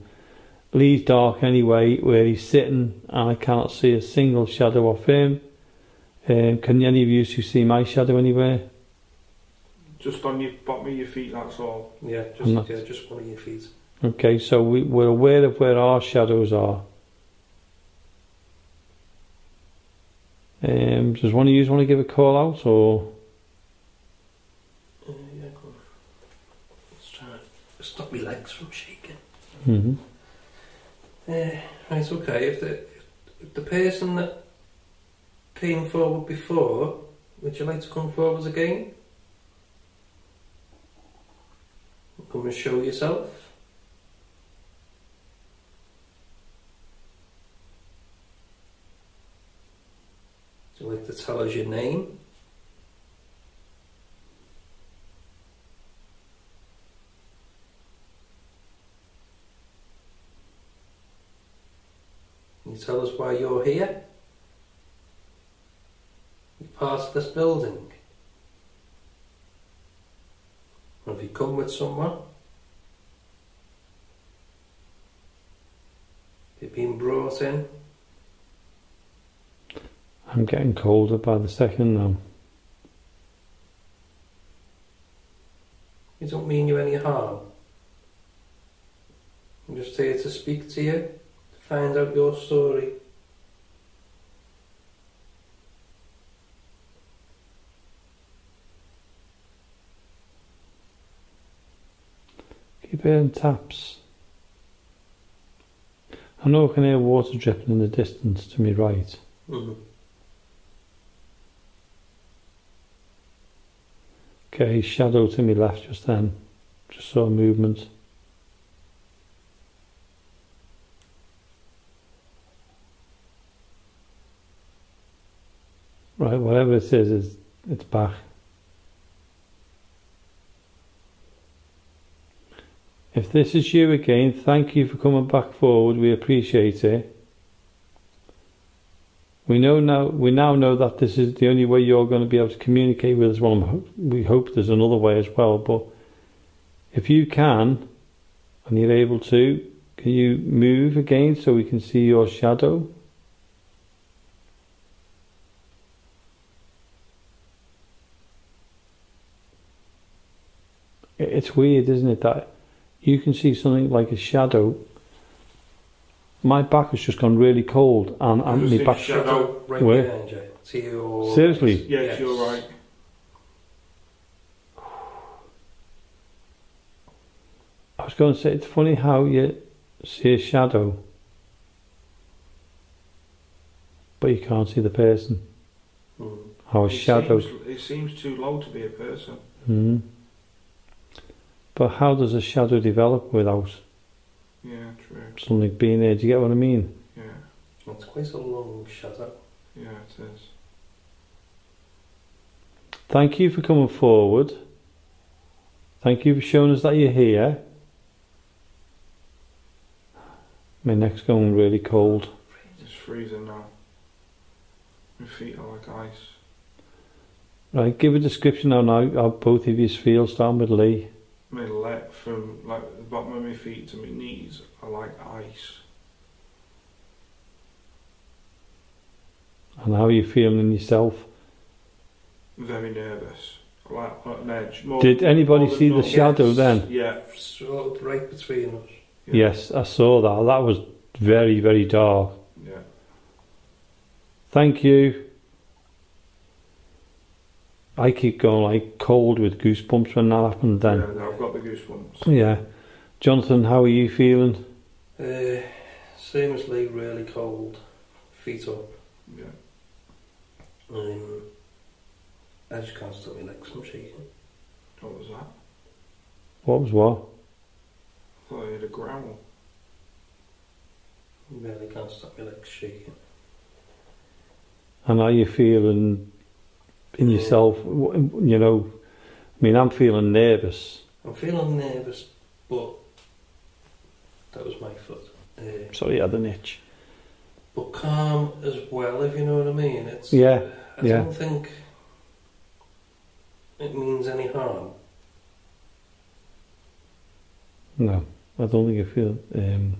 Lee's dark anyway, where he's sitting, and I can't see a single shadow of him. Um, can any of you see my shadow anywhere? Just on your bottom of your feet, that's all. Yeah, just I'm not- yeah, just one of your feet. Okay, so we, we're aware of where our shadows are. Um, does one of you want to give a call out, or Uh, yeah, go on. Let's try and stop my legs from shaking. Mhm. Uh, right, okay. If the if the person that came forward before, would you like to come forward again? Come and show yourself. Would you like to tell us your name? Can you tell us why you're here? You of this building? Have you come with someone? Have you been brought in? I'm getting colder by the second now. It don't mean you any harm. I'm just here to speak to you, to find out your story. Hearing taps. I know I can hear water dripping in the distance to me right. Mhm. Okay, shadow to me left just then. Just saw movement. Right, whatever it is, is it's back. If this is you again, thank you for coming back forward. We appreciate it. We know now. We now know that this is the only way you're going to be able to communicate with us. Well, we hope there's another way as well. But if you can, and you're able to, can you move again so we can see your shadow? it's weird, isn't it, that you can see something like a shadow. My back has just gone really cold, and, and Just my see back. shadow. right Where? behind you. To your Seriously? Yes, you're right. I was going to say it's funny how you see a shadow, but you can't see the person. Mm. How a It shadow. Seems, it seems too low to be a person. Mhm. But how does a shadow develop without Yeah, true. something being there? Do you get what I mean? Yeah, Well, It's quite a long shadow. yeah, it is. Thank you for coming forward. Thank you for showing us that you're here. My neck's going really cold. It's freezing now. My feet are like ice. Right, give a description on how, how both of you feel, starting with Lee. My leg from like the bottom of my feet to my knees are like ice. And how are you feeling yourself. Very nervous. Like on an edge. More, Did anybody see the normal. shadow then? Yeah. Sort of right between us. yeah. Yes, I saw that. That was very, very dark. Yeah. Thank you. I keep going like cold with goosebumps when that happened then. yeah now I've got the goosebumps. Yeah. Jonathan, how are you feeling? Uh, same as Lee, really cold. Feet up. Yeah. Um, I just can't stop my legs from shaking. What was that? What was what? I thought I heard a growl. Really can't stop my legs shaking. And how you feeling in yourself? You know, I mean, I'm feeling nervous. I'm feeling nervous, but that was my foot. Uh, Sorry, I had an itch. but calm as well, if you know what I mean. It's Yeah, I yeah. don't think it means any harm. No, I don't think I feel. Um,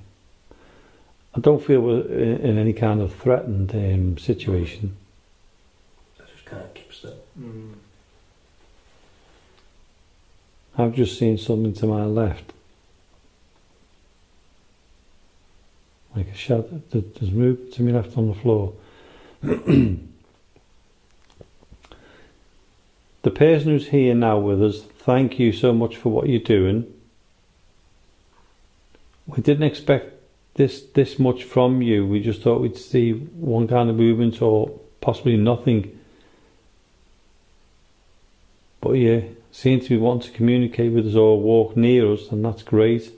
I don't feel in in any kind of threatened um, situation. I just can't keep still. Mm. I've just seen something to my left, like a shadow that has moved to my left on the floor. the person who's here now with us, thank you so much for what you're doing. We didn't expect this this much from you. We just thought we'd see one kind of movement or possibly nothing. But yeah, seem to be wanting to communicate with us or walk near us, and that's great.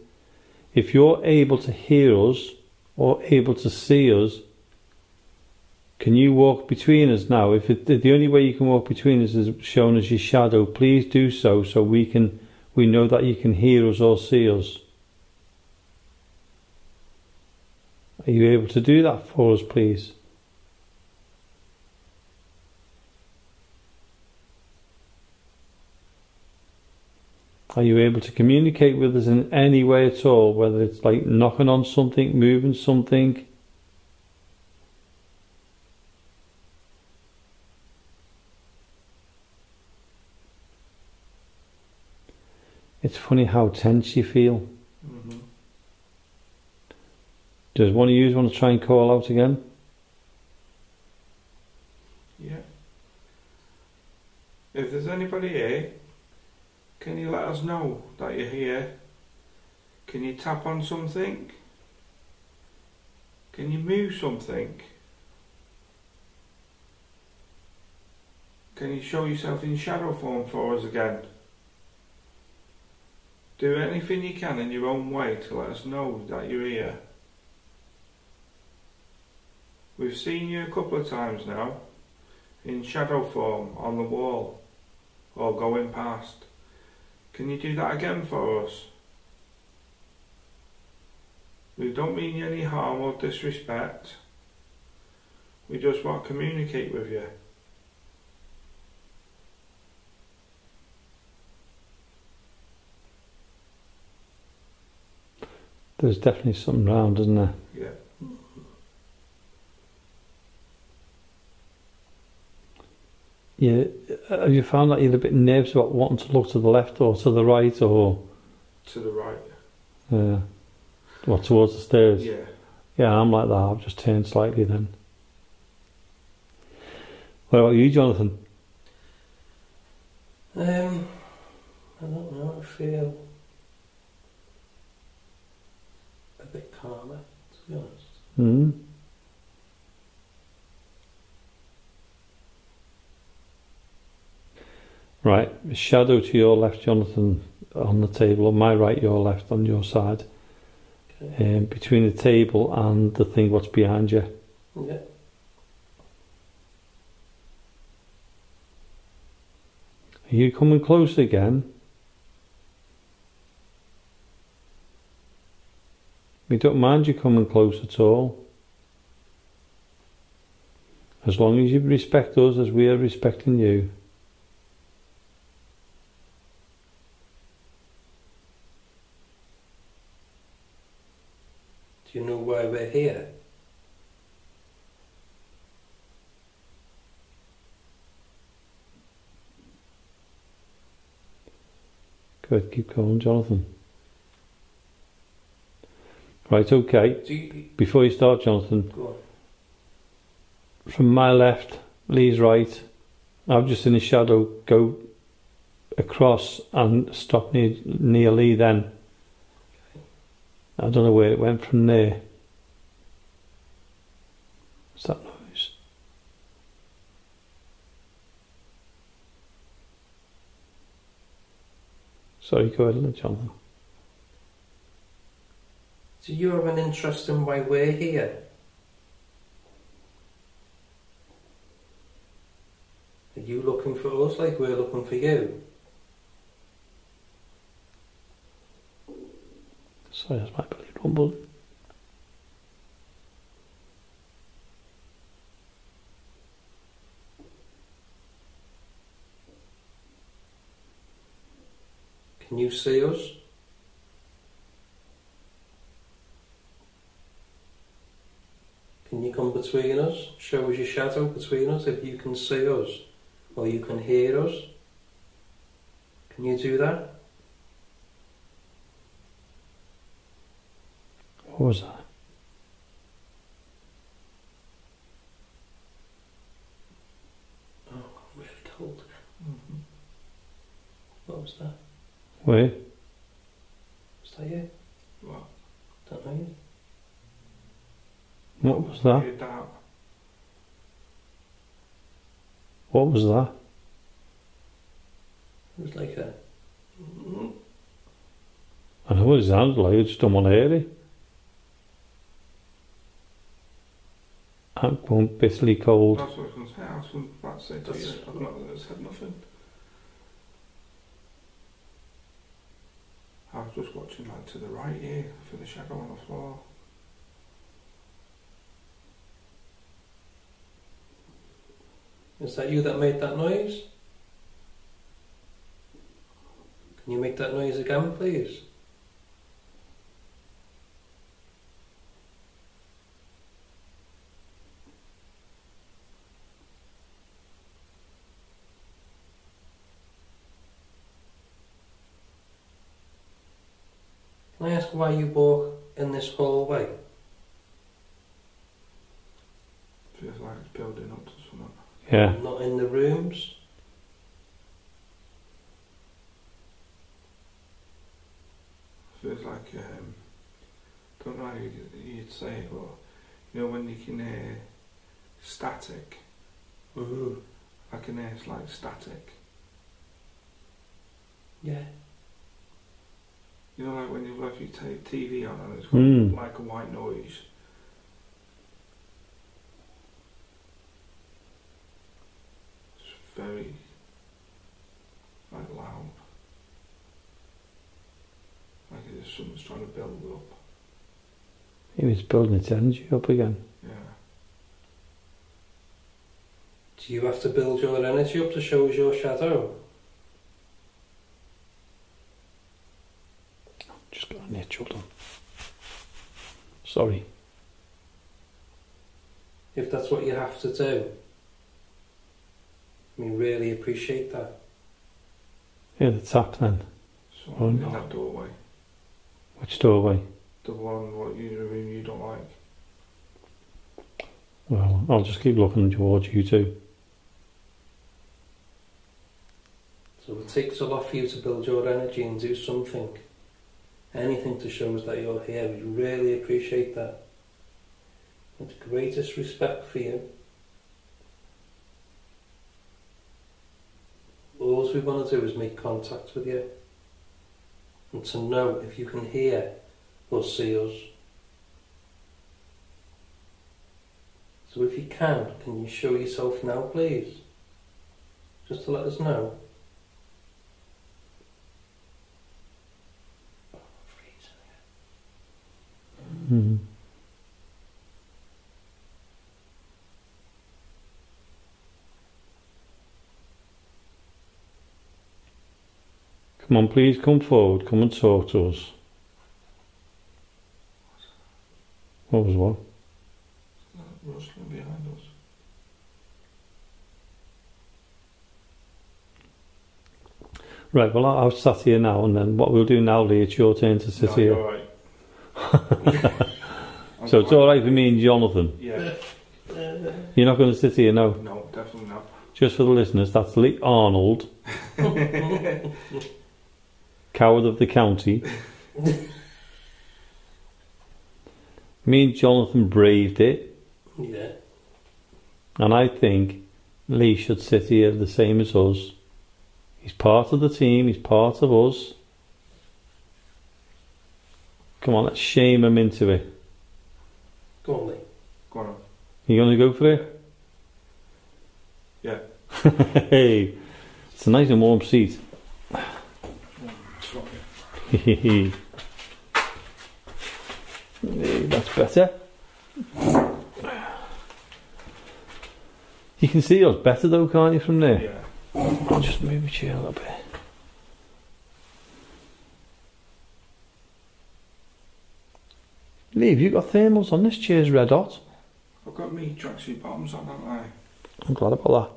If you're able to hear us or able to see us, can you walk between us now? If it, the only way you can walk between us is shown as your shadow, please do so, so we can we know that you can hear us or see us. Are you able to do that for us, please? Are you able to communicate with us in any way at all? Whether it's like knocking on something, moving something? It's funny how tense you feel. hmm Does one of you want to try and call out again? Yeah. If there's anybody here, can you let us know that you're here? Can you tap on something? Can you move something? Can you show yourself in shadow form for us again? Do anything you can in your own way to let us know that you're here. We've seen you a couple of times now in shadow form on the wall or going past. Can you do that again for us? We don't mean you any harm or disrespect. We just want to communicate with you. There's definitely something round, isn't there? Yeah. Yeah, have you found that you're a bit nervous about wanting to look to the left or to the right or To the right. uh, what towards the stairs? Yeah. Yeah, I'm like that. I've just turned slightly then. What about you, Jonathan? Um, I don't know. I feel a bit calmer, to be honest. Hmm. Right, shadow to your left, Jonathan, on the table. On my right, your left, on your side. Okay. Um, between the table and the thing what's behind you. Yeah. Are you coming close again? We don't mind you coming close at all. As long as you respect us as we are respecting you know why we're here? Good, keep going, Jonathan. Right, okay. You Before you start, Jonathan, from my left, Lee's right, I've just seen a shadow go across and stop near, near Lee then. I don't know where it went from there. What's that noise? Sorry, go ahead, John. Do you have an interest in why we're here? Are you looking for us like we're looking for you? Sorry, that's my belly rumble. Can you see us? Can you come between us? Show us your shadow between us if you can see us or you can hear us. Can you do that? What was that? Oh, I'm really cold. Mm-hmm. What was that? Where? Was that you? What? Don't know you. What was that? Your doubt. What was that? It was like a. I know what it sounded like, I just don't want to hear it. I'm going bitterly cold. That's what I was going to say. I was about to say to That's- you. I've not said nothing. I was just watching like to the right here for the shadow on the floor. Is that you that made that noise? Can you make that noise again, please? Ask why you walk in this hallway? Feels like it's building up to something. Yeah. Not in the rooms? Feels like um, don't know how you, you'd say it, but you know when you can hear static. Mm-hmm. I can hear it's like static. Yeah. You know, like when you've left your ta- TV on and it's got Mm. like a white noise. It's very like loud. Like it's someone's trying to build up. He was building its energy up again. Yeah. Do you have to build your energy up to show us your shadow? Just got an itch, hold on. Sorry. If that's what you have to do? We really appreciate that. Yeah, the tap then. So Oh, in no. that doorway. Which doorway? The one what you room you don't like. Well, I'll just keep looking towards you two. So it takes a lot for you to build your energy and do something. Anything to show us that you're here. We really appreciate that. With the greatest respect for you. All we want to do is make contact with you. And to know if you can hear or see us. So if you can, can you show yourself now please? Just to let us know. Mhm. Come on, please come forward. Come and talk to us. What was what? Rustling behind us. Right, well, I'll sat here now, and then what we'll do now, Lee, it's your turn to sit no, here. You're right. I'm So it's all right for me and Jonathan. Yeah. You're not going to sit here now. No, definitely not. Just for the listeners, that's Lee Arnold, coward of the county. me and Jonathan braved it, Yeah. and I think Lee should sit here the same as us. He's part of the team, he's part of us. Come on, let's shame him into it. Go on, Lee. Go on. You going to go for it? Yeah. hey, it's a nice and warm seat. Swap. Hey, That's better. You can see us better though, can't you, from there? Yeah. I'll just move the chair a little bit. Lee, have you got thermals on? This chair's red hot. I've got me tracksuit bottoms on, haven't I? I'm glad about that.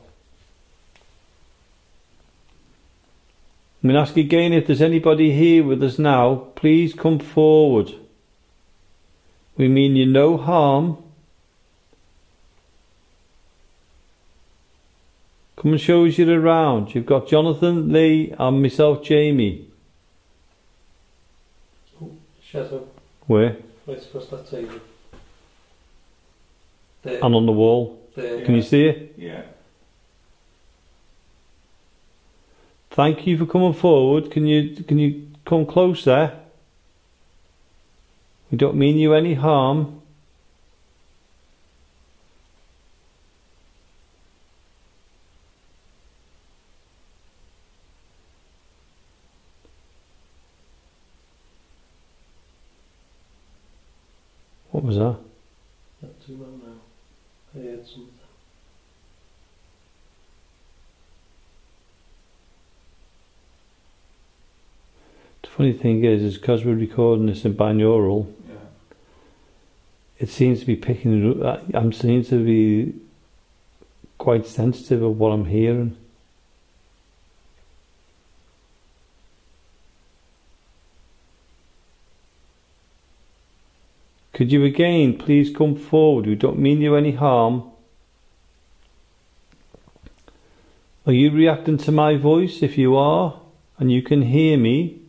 I'm going to ask again if there's anybody here with us now, please come forward. We mean you no harm. Come and show us you're around. You've got Jonathan, Lee, and myself, Jamie. Oh, shadow. Where? Right across that table. There. And on the wall. there. Can you see it? Yeah. Thank you for coming forward. Can you can you come closer? We don't mean you any harm. Not too well now. I heard something. The funny thing is, is because we're recording this in binaural, Yeah. it seems to be picking. I'm seem to be quite sensitive of what I'm hearing. Could you again please come forward? We don't mean you any harm. Are you reacting to my voice? If you are, and you can hear me,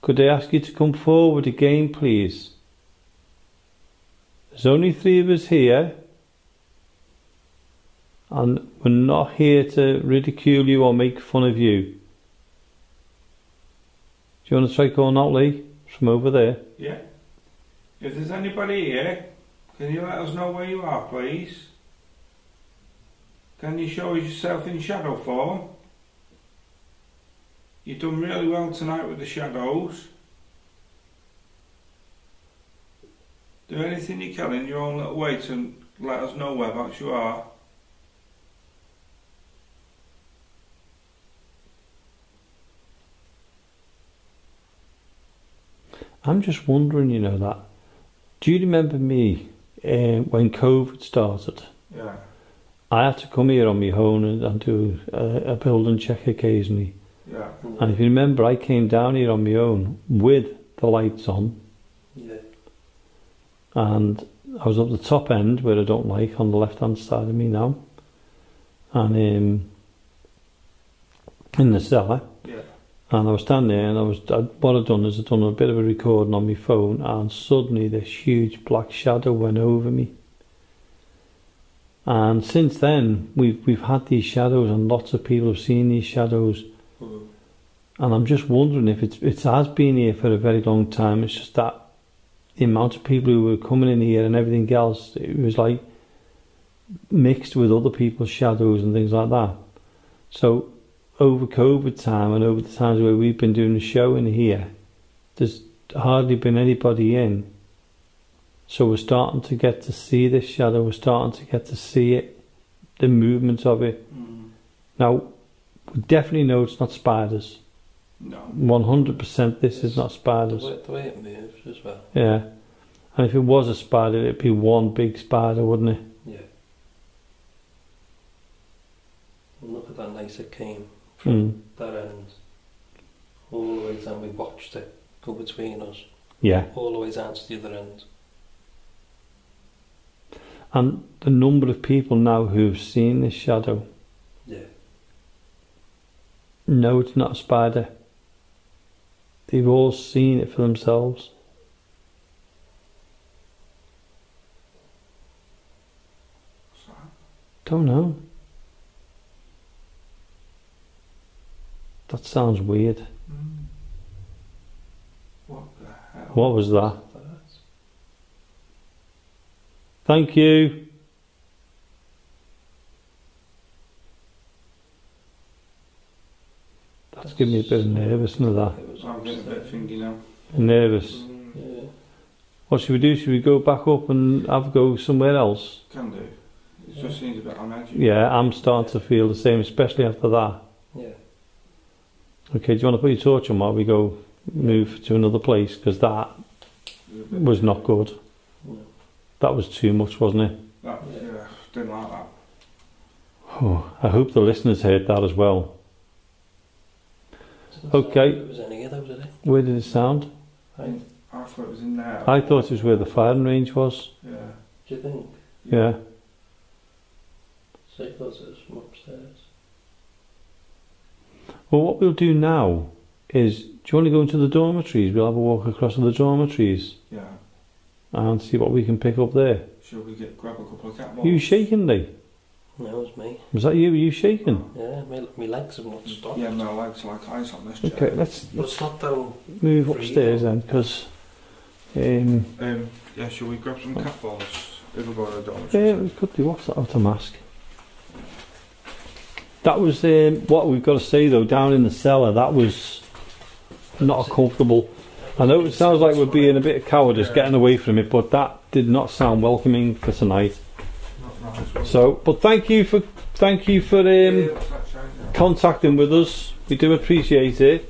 could I ask you to come forward again, please? There's only three of us here, and we're not here to ridicule you or make fun of you. Do you want to try calling out, Lee, from over there? Yeah. If there's anybody here, can you let us know where you are, please? Can you show yourself in shadow form? You've done really well tonight with the shadows. Do anything you can in your own little way to let us know whereabouts you are. I'm just wondering, you know, that. Do you remember me uh, when COVID started? Yeah. I had to come here on my own and, and do a, a building check occasionally. Yeah. And if you remember, I came down here on my own with the lights on, Yeah. and I was up the top end where I don't like on the left hand side of me now, and um, in the cellar. And I was standing there, and I was I, what I'd done is I'd done a bit of a recording on my phone, and suddenly this huge black shadow went over me. And since then, we've we've had these shadows, and lots of people have seen these shadows. Mm. And I'm just wondering if it's it has been here for a very long time. It's just that the amount of people who were coming in here and everything else, it was like mixed with other people's shadows and things like that. So over COVID time and over the times where we've been doing the show in here, there's hardly been anybody in. So we're starting to get to see this shadow. We're starting to get to see it, the movement of it. Mm. Now we definitely know it's not spiders. No. 100% this is not The spiders. way, the way it moves as well. Yeah. And if it was a spider, it'd be one big spider, wouldn't it? Yeah. Look at that nice it came from Mm. that end. All the way down, we watched it go between us. Yeah. All the way down to the other end. And the number of people now who've seen this shadow Yeah. know it's not a spider. They've all seen it for themselves. Don't know. That sounds weird. Mm. What the hell? What was that? Thank you. That's giving me a bit of nervousness, that. I'm getting a bit thingy now. Nervous. Mm. Yeah. What should we do? Should we go back up and have a go somewhere else? Can do. It just seems a bit on edge. Yeah, I'm starting to feel the same, especially after that. Yeah. Okay, do you want to put your torch on while we go move to another place? Because that It's a bit- was not good. No. That was too much, wasn't it? That, yeah, didn't like that. Oh, I hope the listeners heard that as well. Okay. It was any of those. Where did it sound? I, I thought it was in there. I thought it was where the firing range was. Yeah. do you think? Yeah. So I thought it was from upstairs. Well, what we'll do now is, do you want to go into the dormitories? We'll have a walk across to the dormitories Yeah. and see what we can pick up there. Should we get grab a couple of cat balls? You shaking, Lee? No, it was me. Was that you? Were you shaking? Yeah, my, my legs have not stopped. Yeah, my legs are like ice on this chair. Okay, let's But it's not though. move upstairs then, because um, Um, yeah, should we grab some cat balls? If we go to the dormitory. yeah, we could do. What's that out of mask? That was um, what we've got to say though. Down in the cellar, that was not a comfortable. I know it sounds like we're being a bit of cowardice Yeah. getting away from it, but that did not sound welcoming for tonight. Not nice, was it? So, but thank you for thank you for um, what's that shine there? contacting with us. We do appreciate it.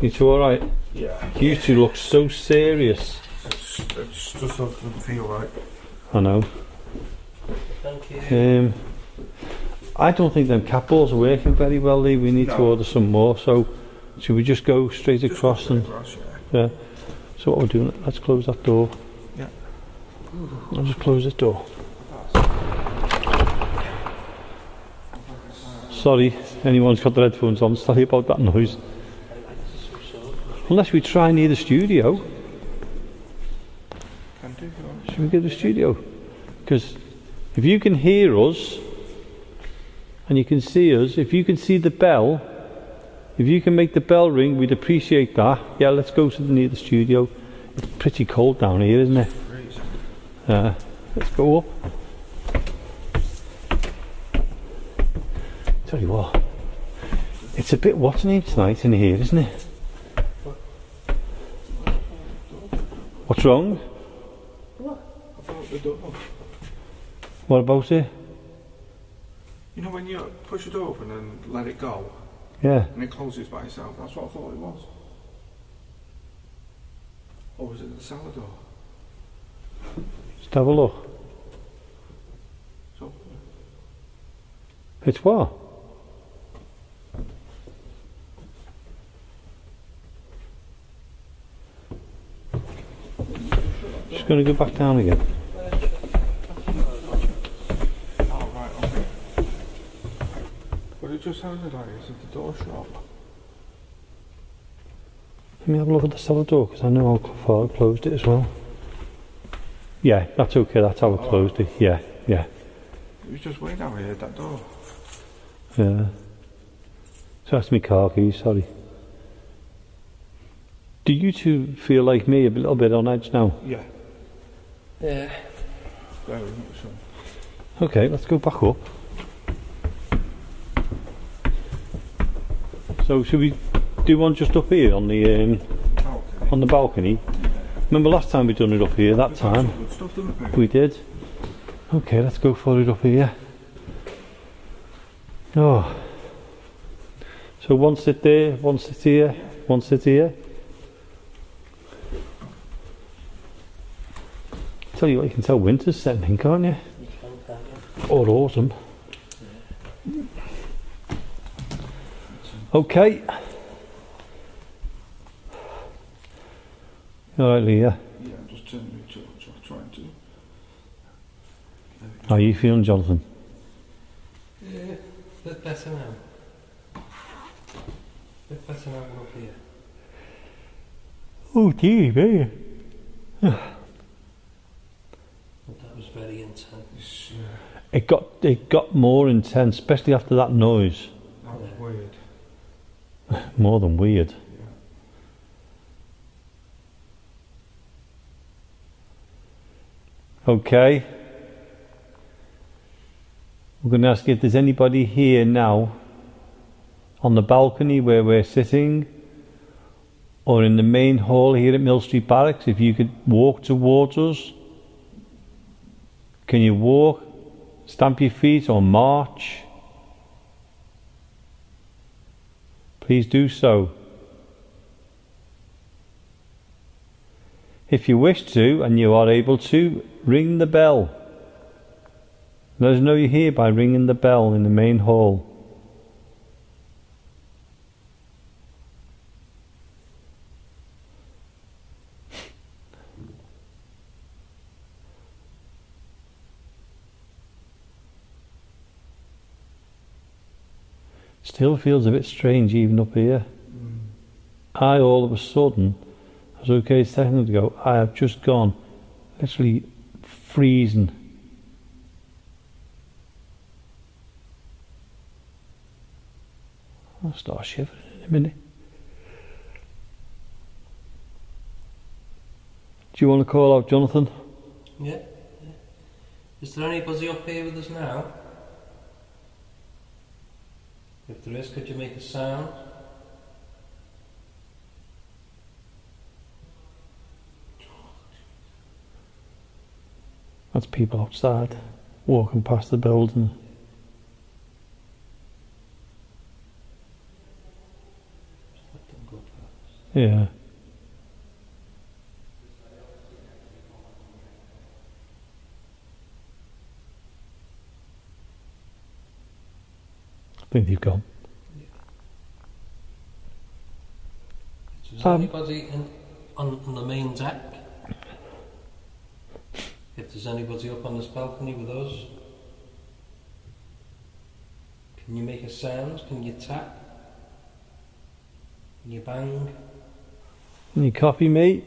You two all right? Yeah. You two look so serious. It's, it's just doesn't feel right. I know. Thank you. Um, I don't think them cat balls are working very well, Lee. We need to order some more. So, should we just go straight Just across and? across, yeah. So what we're doing? Let's close that door. Yeah. I'll just close this door. Sorry, anyone's got their headphones on. Sorry about that noise. Unless we try near the studio. Can do. if you want. Should we go to the studio? Because if you can hear us and you can see us, if you can see the bell, if you can make the bell ring, we'd appreciate that. Yeah, let's go to the, near the studio. It's pretty cold down here, isn't it? Uh, let's go up. Tell you what, it's a bit what's name tonight in here, isn't it? What's wrong? I thought the door. What about it? You know when you push a door open and let it go? Yeah. And it closes by itself? That's what I thought it was. Or was it the cellar door? Just have a look. It's open. It's what? Just going to go back down again. It just sounded like it's at the door shop. Let me have a look at the cellar door because I know how far I closed it as well. Yeah, that's okay. That's how I closed it. Yeah, yeah, It was just way down here, that door. yeah. So that's my car keys. Sorry. Do you two feel like me a little bit on edge now? Yeah, Yeah. very much so. Okay, let's go back up. So should we do one just up here on the um, on the balcony? Remember last time we done it up here? That time some good stuff, didn't we? we did. Okay, let's go for it up here. Oh. So one sit there, one sit here, one sit here. Tell you what, you can tell winter's setting in, can't you? You can, can't you? Or autumn. Okay. Alright, Leah. Yeah, I'm just turning my torch off, trying to. How are you feeling, Jonathan? Yeah. Bit better now. Bit better now than up here. Oh, dear me. But that was very intense. Uh, It got it got more intense, especially after that noise. More than weird. Okay. We're going to ask if there's anybody here now on the balcony where we're sitting or in the main hall here at Mill Street Barracks. If you could walk towards us. Can you walk, stamp your feet, or march? Please do so. If you wish to and you are able to, ring the bell. Let us know you're here by ringing the bell in the main hall. Still feels a bit strange even up here. I all of a sudden, I was okay seconds ago, I have just gone literally freezing. I'll start shivering in a minute. Do you want to call out Jonathan? Yeah. yeah. Is there anybody up here with us now? If there is, could you make a sound? That's people outside walking past the building. Let them go past. Yeah. Think they've gone. Is Um, anybody in, on, on the main deck? If there's anybody up on this balcony with us? Can you make a sound? Can you tap? Can you bang? Can you copy me?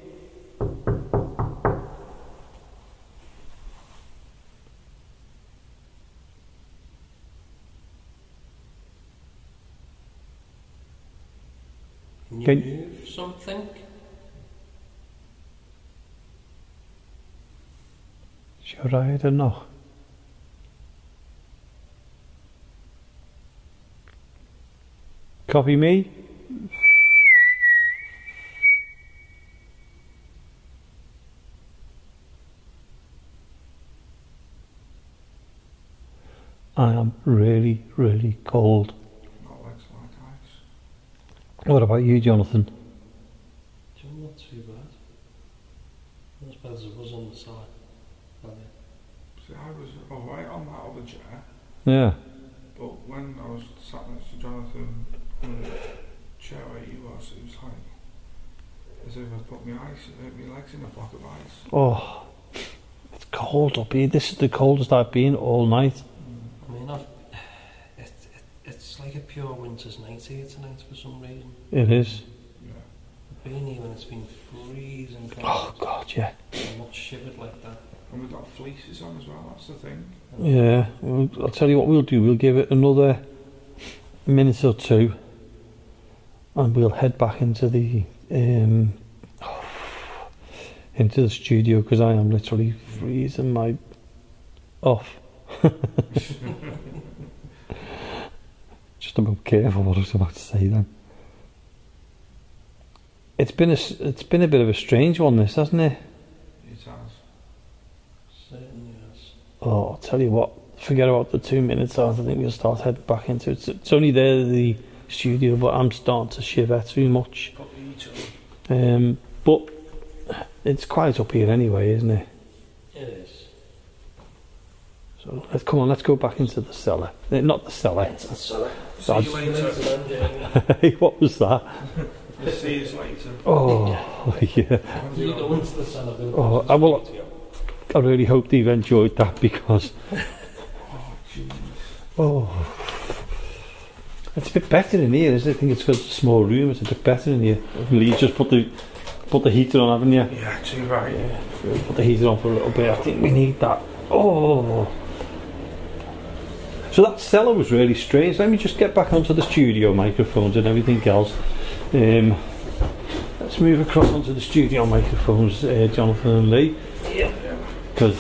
You Can- move something? Should I do not? know. Copy me? I am really, really cold. Got legs like ice. What about you, Jonathan? Joe, not too bad. Not as bad as it was on the side. Well. See, I was alright on that other chair. Yeah. But when I was sat next to Jonathan in the chair where he was, it was like as if I put my ice, uh, my legs in a block of ice. Oh, it's cold up here. This is the coldest I've been all night. I mean, I've, it, it, it's like a pure winter's night here tonight for some reason. It is. Yeah. I've been here when it's been freezing cold. Oh God, yeah, I'm not shivered like that. And we've got fleeces on as well, that's the thing. yeah. I'll tell you what we'll do. We'll give it another minute or two, and we'll head back into the um, into the studio because I am literally freezing my off. Just about careful what I was about to say then. It's been a it's been a bit of a strange one, this hasn't it? It has. Certainly yes. Oh, I'll tell you what. Forget about the two minutes. I think we'll start heading back into it. It's, it's only there the studio, but I'm starting to shiver too much. Put the heat on. Um, but it's quiet up here anyway, isn't it? It is. So let's come on. Let's go back into the cellar. Eh, Not the cellar. Sorry. See you later. What was that? See you later. Oh, yeah. You go into the cellar. we'll Oh, I will- I really hope they've enjoyed that because. Oh, oh. It's a bit better in here, isn't it? I think it's because it's a small room. It's a bit better in here. Lee just put the put the heater on, haven't you? Yeah, too right. Yeah, Put the heater on for a little bit. I think we need that. Oh. So that cellar was really strange. Let me just get back onto the studio microphones and everything else. Um, let's move across onto the studio microphones, uh, Jonathan and Lee. Because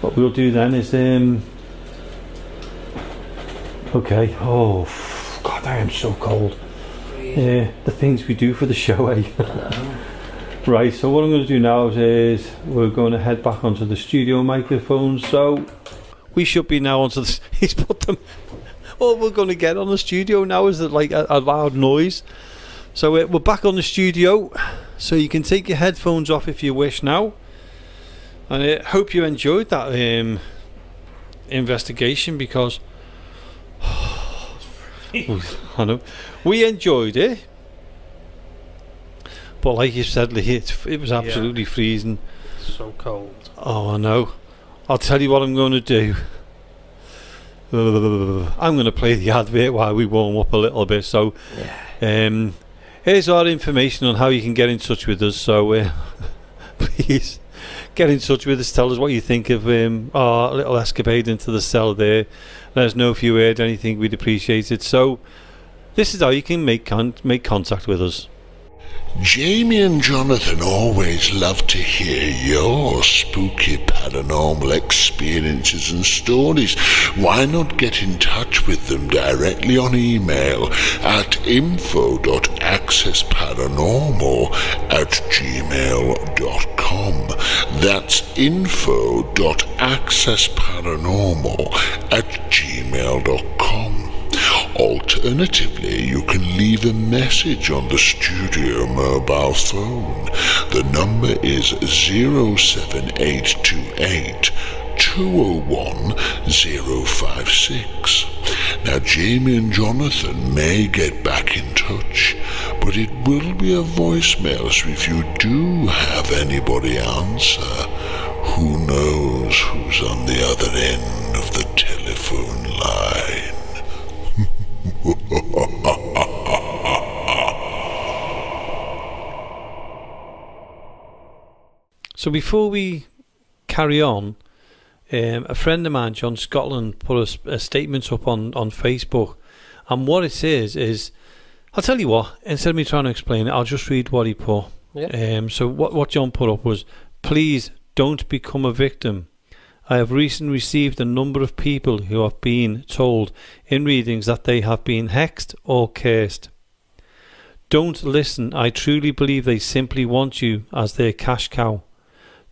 what we'll do then is um, okay. Oh God, I am so cold. Yeah, the things we do for the show, eh? right, so what I'm going to do now is we're going to head back onto the studio microphones. So we should be now onto this. He's put them. All we're going to get on the studio now is like a, a loud noise. So uh, we're back on the studio. So you can take your headphones off if you wish now. And I hope you enjoyed that um, investigation because I know we enjoyed it. But like you said, it, it was absolutely freezing. So cold. Oh, I know. I'll tell you what I'm going to do. I'm going to play the advert while we warm up a little bit. So, um, here's our information on how you can get in touch with us. So, uh, please get in touch with us. Tell us what you think of um, our little escapade into the cell there. Let us know if you heard anything. We'd appreciate it. So, this is how you can make con- make contact with us. Jamie and Jonathan always love to hear your spooky paranormal experiences and stories. Why not get in touch with them directly on email at info.accessparanormal at gmail.com. That's info.accessparanormal at gmail.com. Alternatively, you can leave a message on the studio mobile phone. The number is 07828 201 056. Now, Jamie and Jonathan may get back in touch, but it will be a voicemail, so if you do have anybody answer, who knows who's on the other end of the telephone line? So before we carry on, um, a friend of mine, John Scotland, put a statement up on, on Facebook, and what it says is, I'll tell you what. Instead of me trying to explain it, I'll just read what he put. Yeah. Um, so what what John put up was, please don't become a victim. I have recently received a number of people who have been told in readings that they have been hexed or cursed. Don't listen. I truly believe they simply want you as their cash cow.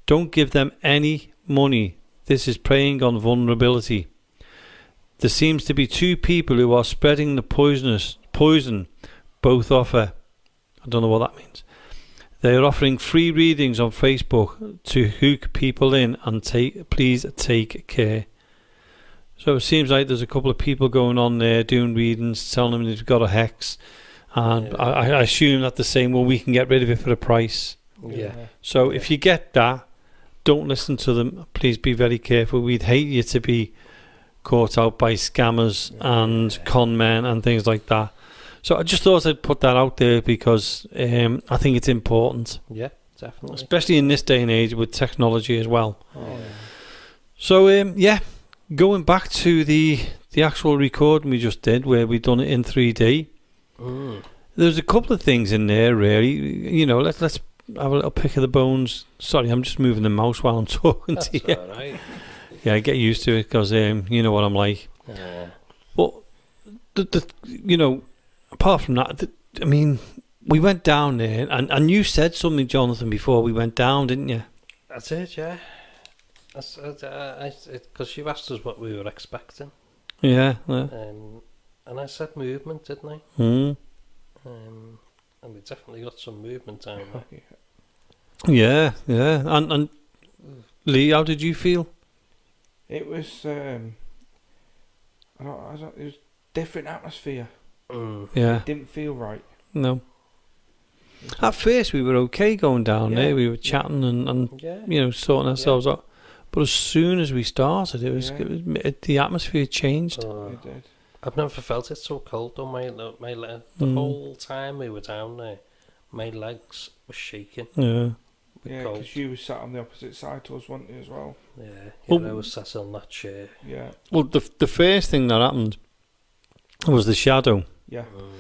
Don't give them any money. This is preying on vulnerability. There seems to be two people who are spreading the poisonous poison. Both offer. I don't know what that means. They are offering free readings on Facebook to hook people in and take. Please take care. So it seems like there's a couple of people going on there doing readings, telling them they've got a hex, and Yeah. I, I assume that they're saying, well, we can get rid of it for a price. Yeah. So if you get that, don't listen to them. Please be very careful. We'd hate you to be caught out by scammers and con men and things like that. So I just thought I'd put that out there because um, I think it's important, Yeah, definitely. especially in this day and age with technology as well. Oh, So um, yeah, going back to the the actual recording we just did, where we done it in 3D. Mm. There's a couple of things in there, really. You know, let's let's have a little pick of the bones. Sorry, I'm just moving the mouse while I'm talking That's to you. all right. Yeah, get used to it because um, you know what I'm like. Yeah. But the, the you know, apart from that, the, I mean, we went down there, and and you said something, Jonathan, before we went down, didn't you? That's it, yeah. That's because uh, I, because you asked us what we were expecting, Yeah. yeah. um, and I said movement, didn't I? Mm. Um, and we definitely got some movement down there. Yeah, yeah. And and Lee, how did you feel? It was. Um, I don't, I don't, it was different atmosphere. Yeah. It didn't feel right. No. At first, we were okay going down Yeah, there. We were yeah. chatting and, and Yeah. you know sorting ourselves out. But as soon as we started, it was, Yeah. it was it, the atmosphere changed. Uh, It did. I've never felt it so cold on My my le- the Mm. whole time we were down there, my legs were shaking. Yeah. Yeah, because you were sat on the opposite side to us, weren't you, as well? Yeah, yeah. Well- I was sat on that chair. Yeah. Well, the the first thing that happened was the shadow, Yeah, Mm.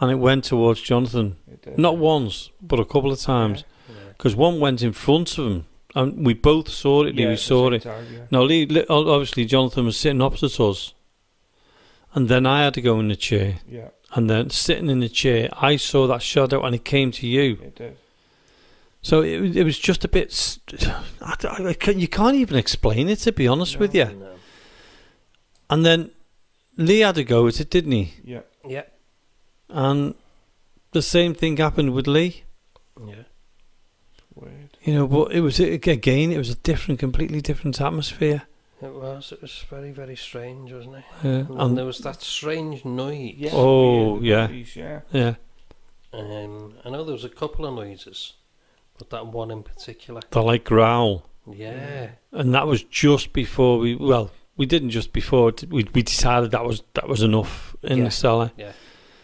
and it went towards Jonathan. it did. Not once, but a couple of times. Yeah. Because one went in front of him, and we both saw it. Lee, Yeah, we saw it. time, yeah. No, Lee, Lee- obviously Jonathan was sitting opposite us, and then I had to go in the chair, Yeah, and then sitting in the chair, I saw that shadow, and it came to you. it did. So it, was- it was just a bit. I, I- I can't- you can't even explain it, to be honest No. with you. No. And then Lee had to go at it, didn't he? Yeah, Yeah. And the same thing happened with Lee. Yeah. weird. You know, but it was again, it was a different, completely different atmosphere. It was. It was very, very strange, wasn't it? Yeah, And, and there was that strange noise. Yeah. Oh, yeah. noise, yeah. yeah, Um, I know there was a couple of noises, but that one in particular. the like growl, Yeah. and that was just before we. Well, we didn't just before we we decided that was that was enough in Yeah. the cellar. Yeah.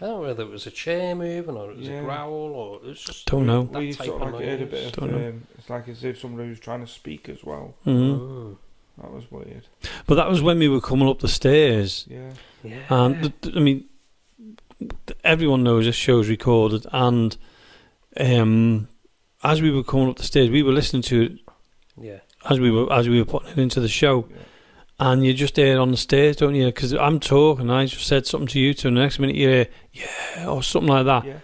I don't know whether it was a chair moving or it was Yeah. a growl or it was just. Don't know. We sort of of like heard a bit of. Don't. Um, it's like as if somebody was trying to speak as well. hmm Mm. That was weird. But that was when we were coming up the stairs, Yeah, Yeah. and th- th- I mean, th- everyone knows this show's recorded, and um, as we were coming up the stairs, we were listening to it yeah. as we were as we were putting it into the show. yeah. And you're just hear it on the stage, don't you? Because I'm talking, I just said something to you two, and the next minute you hear, yeah, or something like that, Yeah,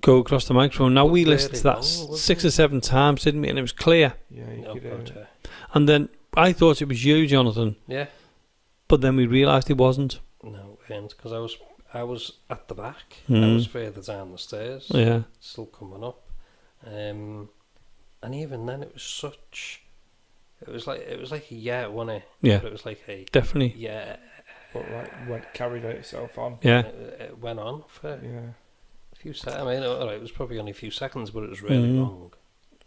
go across the microphone. Now, we really listened to that long, six it? or seven times, didn't we? And it was clear. yeah, you Oh, could hear God, it. yeah. And then I thought it was you, Jonathan, Yeah. but then we realised it wasn't. No, and because I was I was at the back. I Mm. was further down the stairs. Yeah. Still coming up. Um, and even then, it was such. It was like it was like a yeah, wasn't it? Yeah, But it was like a definitely. yeah. But like went carried itself on. Yeah. It, it went on for Yeah, a few seconds. I mean, all right, it was probably only a few seconds, but it was really Mhm. long.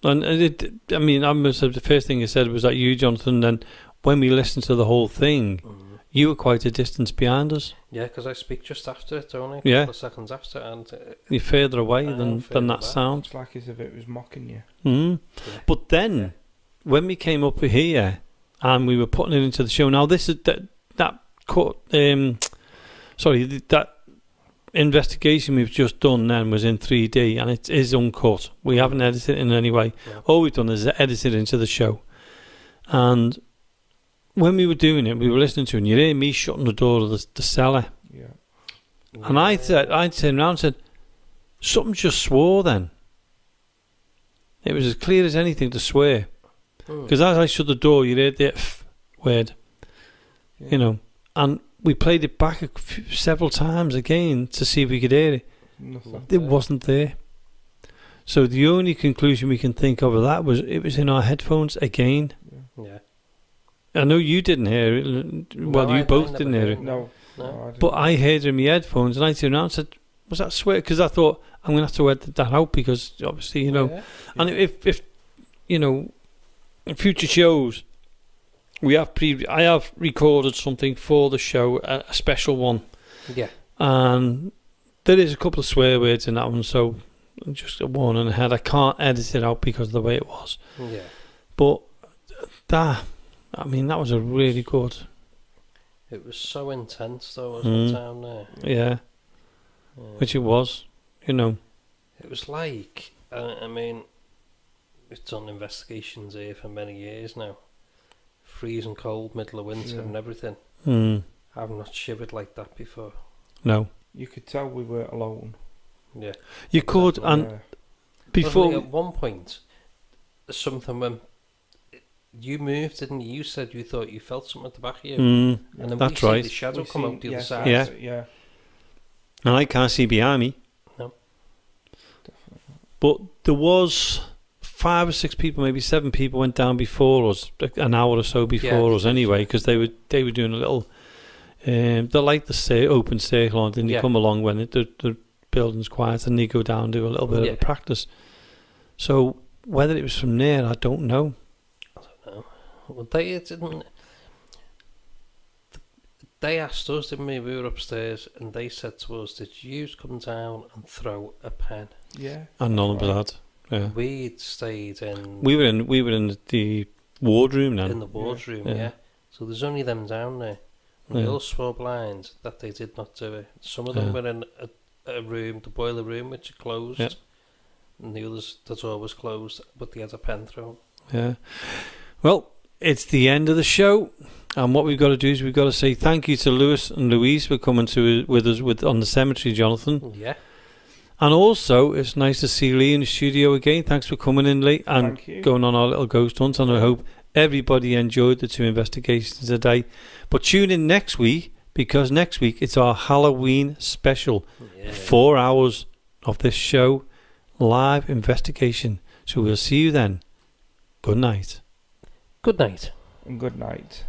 And it, I mean, I must have, the first thing you said was that you, Jonathan, then when we listened to the whole thing, Mm. you were quite a distance behind us. Yeah, because I speak just after it, only a Yeah. couple of seconds after, and uh, You're further away than, further than that back. sound. it's like as if it was mocking you. Mm. Yeah. But then, Yeah. When we came up here and we were putting it into the show, now this is that that cut. Um, sorry, that investigation we've just done then was in 3D and it is uncut. We haven't edited it in any way. Yeah. All we've done is edit it into the show. And when we were doing it, we were listening to it, and you hear me shutting the door of the, the cellar. Yeah, And I said, I turned around and said, something just swore then. It was as clear as anything to swear. Mm. Because as I shut the door, you heard the F word, yeah. you know. And we played it back a few, several times again to see if we could hear it. nothing. It wasn't there. So the only conclusion we can think of of that was it was in our headphones again. Yeah. yeah, I know you didn't hear it. Well, No, you I both never didn't hear it. it. No. No. I. But I heard it in my headphones, and I turned around and said, "Was that swear?" Because I thought I'm going to have to edit that out because obviously, you know, Yeah. and if if you know, in future shows, we have pre. I have recorded something for the show, a, a special one, Yeah. and there is a couple of swear words in that one. So just a warning ahead. I can't edit it out because of the way it was. Yeah. But that, I mean, that was a really good. It was so intense though, wasn't Mm. it, down there? Yeah, Yeah. which it was. You know. It was like, uh, I mean, we've done investigations here for many years now. Freezing cold, middle of winter, Yeah. and everything. Mm, I've not shivered like that before. no, You could tell we weren't alone. Yeah. you could, and Yeah. before. At one point, something when you moved, didn't you? You said you thought you felt something at the back of you, Mm, and then that's we right. see the shadow We come see- out the yeah, other side. Yeah. Yeah. and I can't see behind me. No. But there was five or six people, maybe seven people went down before us, an hour or so before Yeah, us anyway, because they were they were doing a little. Um, they like the say, open circle, and then you Yeah. come along when it, the the building's quiet, and they go down and do a little bit Yeah. of practice. So whether it was from there, I don't know. No. Well, they didn't. They asked us, didn't we? We were upstairs, and they said to us, "Did you come down and throw a pen?" Yeah. And none of Right. that. Yeah. We'd stayed in We were in we were in the wardroom then. in the wardroom, Yeah. yeah. So there's only them down there. And Yeah. They all swore blind that they did not do it. Some of them Yeah. were in a, a room, the boiler room, which had closed, Yeah. and the others, the door was closed, but they had a pen thrown. Yeah. Well, it's the end of the show, and what we've got to do is we've got to say thank you to Louis and Louise for coming to with us with on the cemetery, Jonathan. Yeah. And also, it's nice to see Lee in the studio again. Thanks for coming in, Lee, and Thank you. going on our little ghost hunt. And I hope everybody enjoyed the two investigations today. But tune in next week because next week it's our Halloween special. yeah. Four hours of this show, live investigation. So we'll see you then. Good night. Good night. And good night.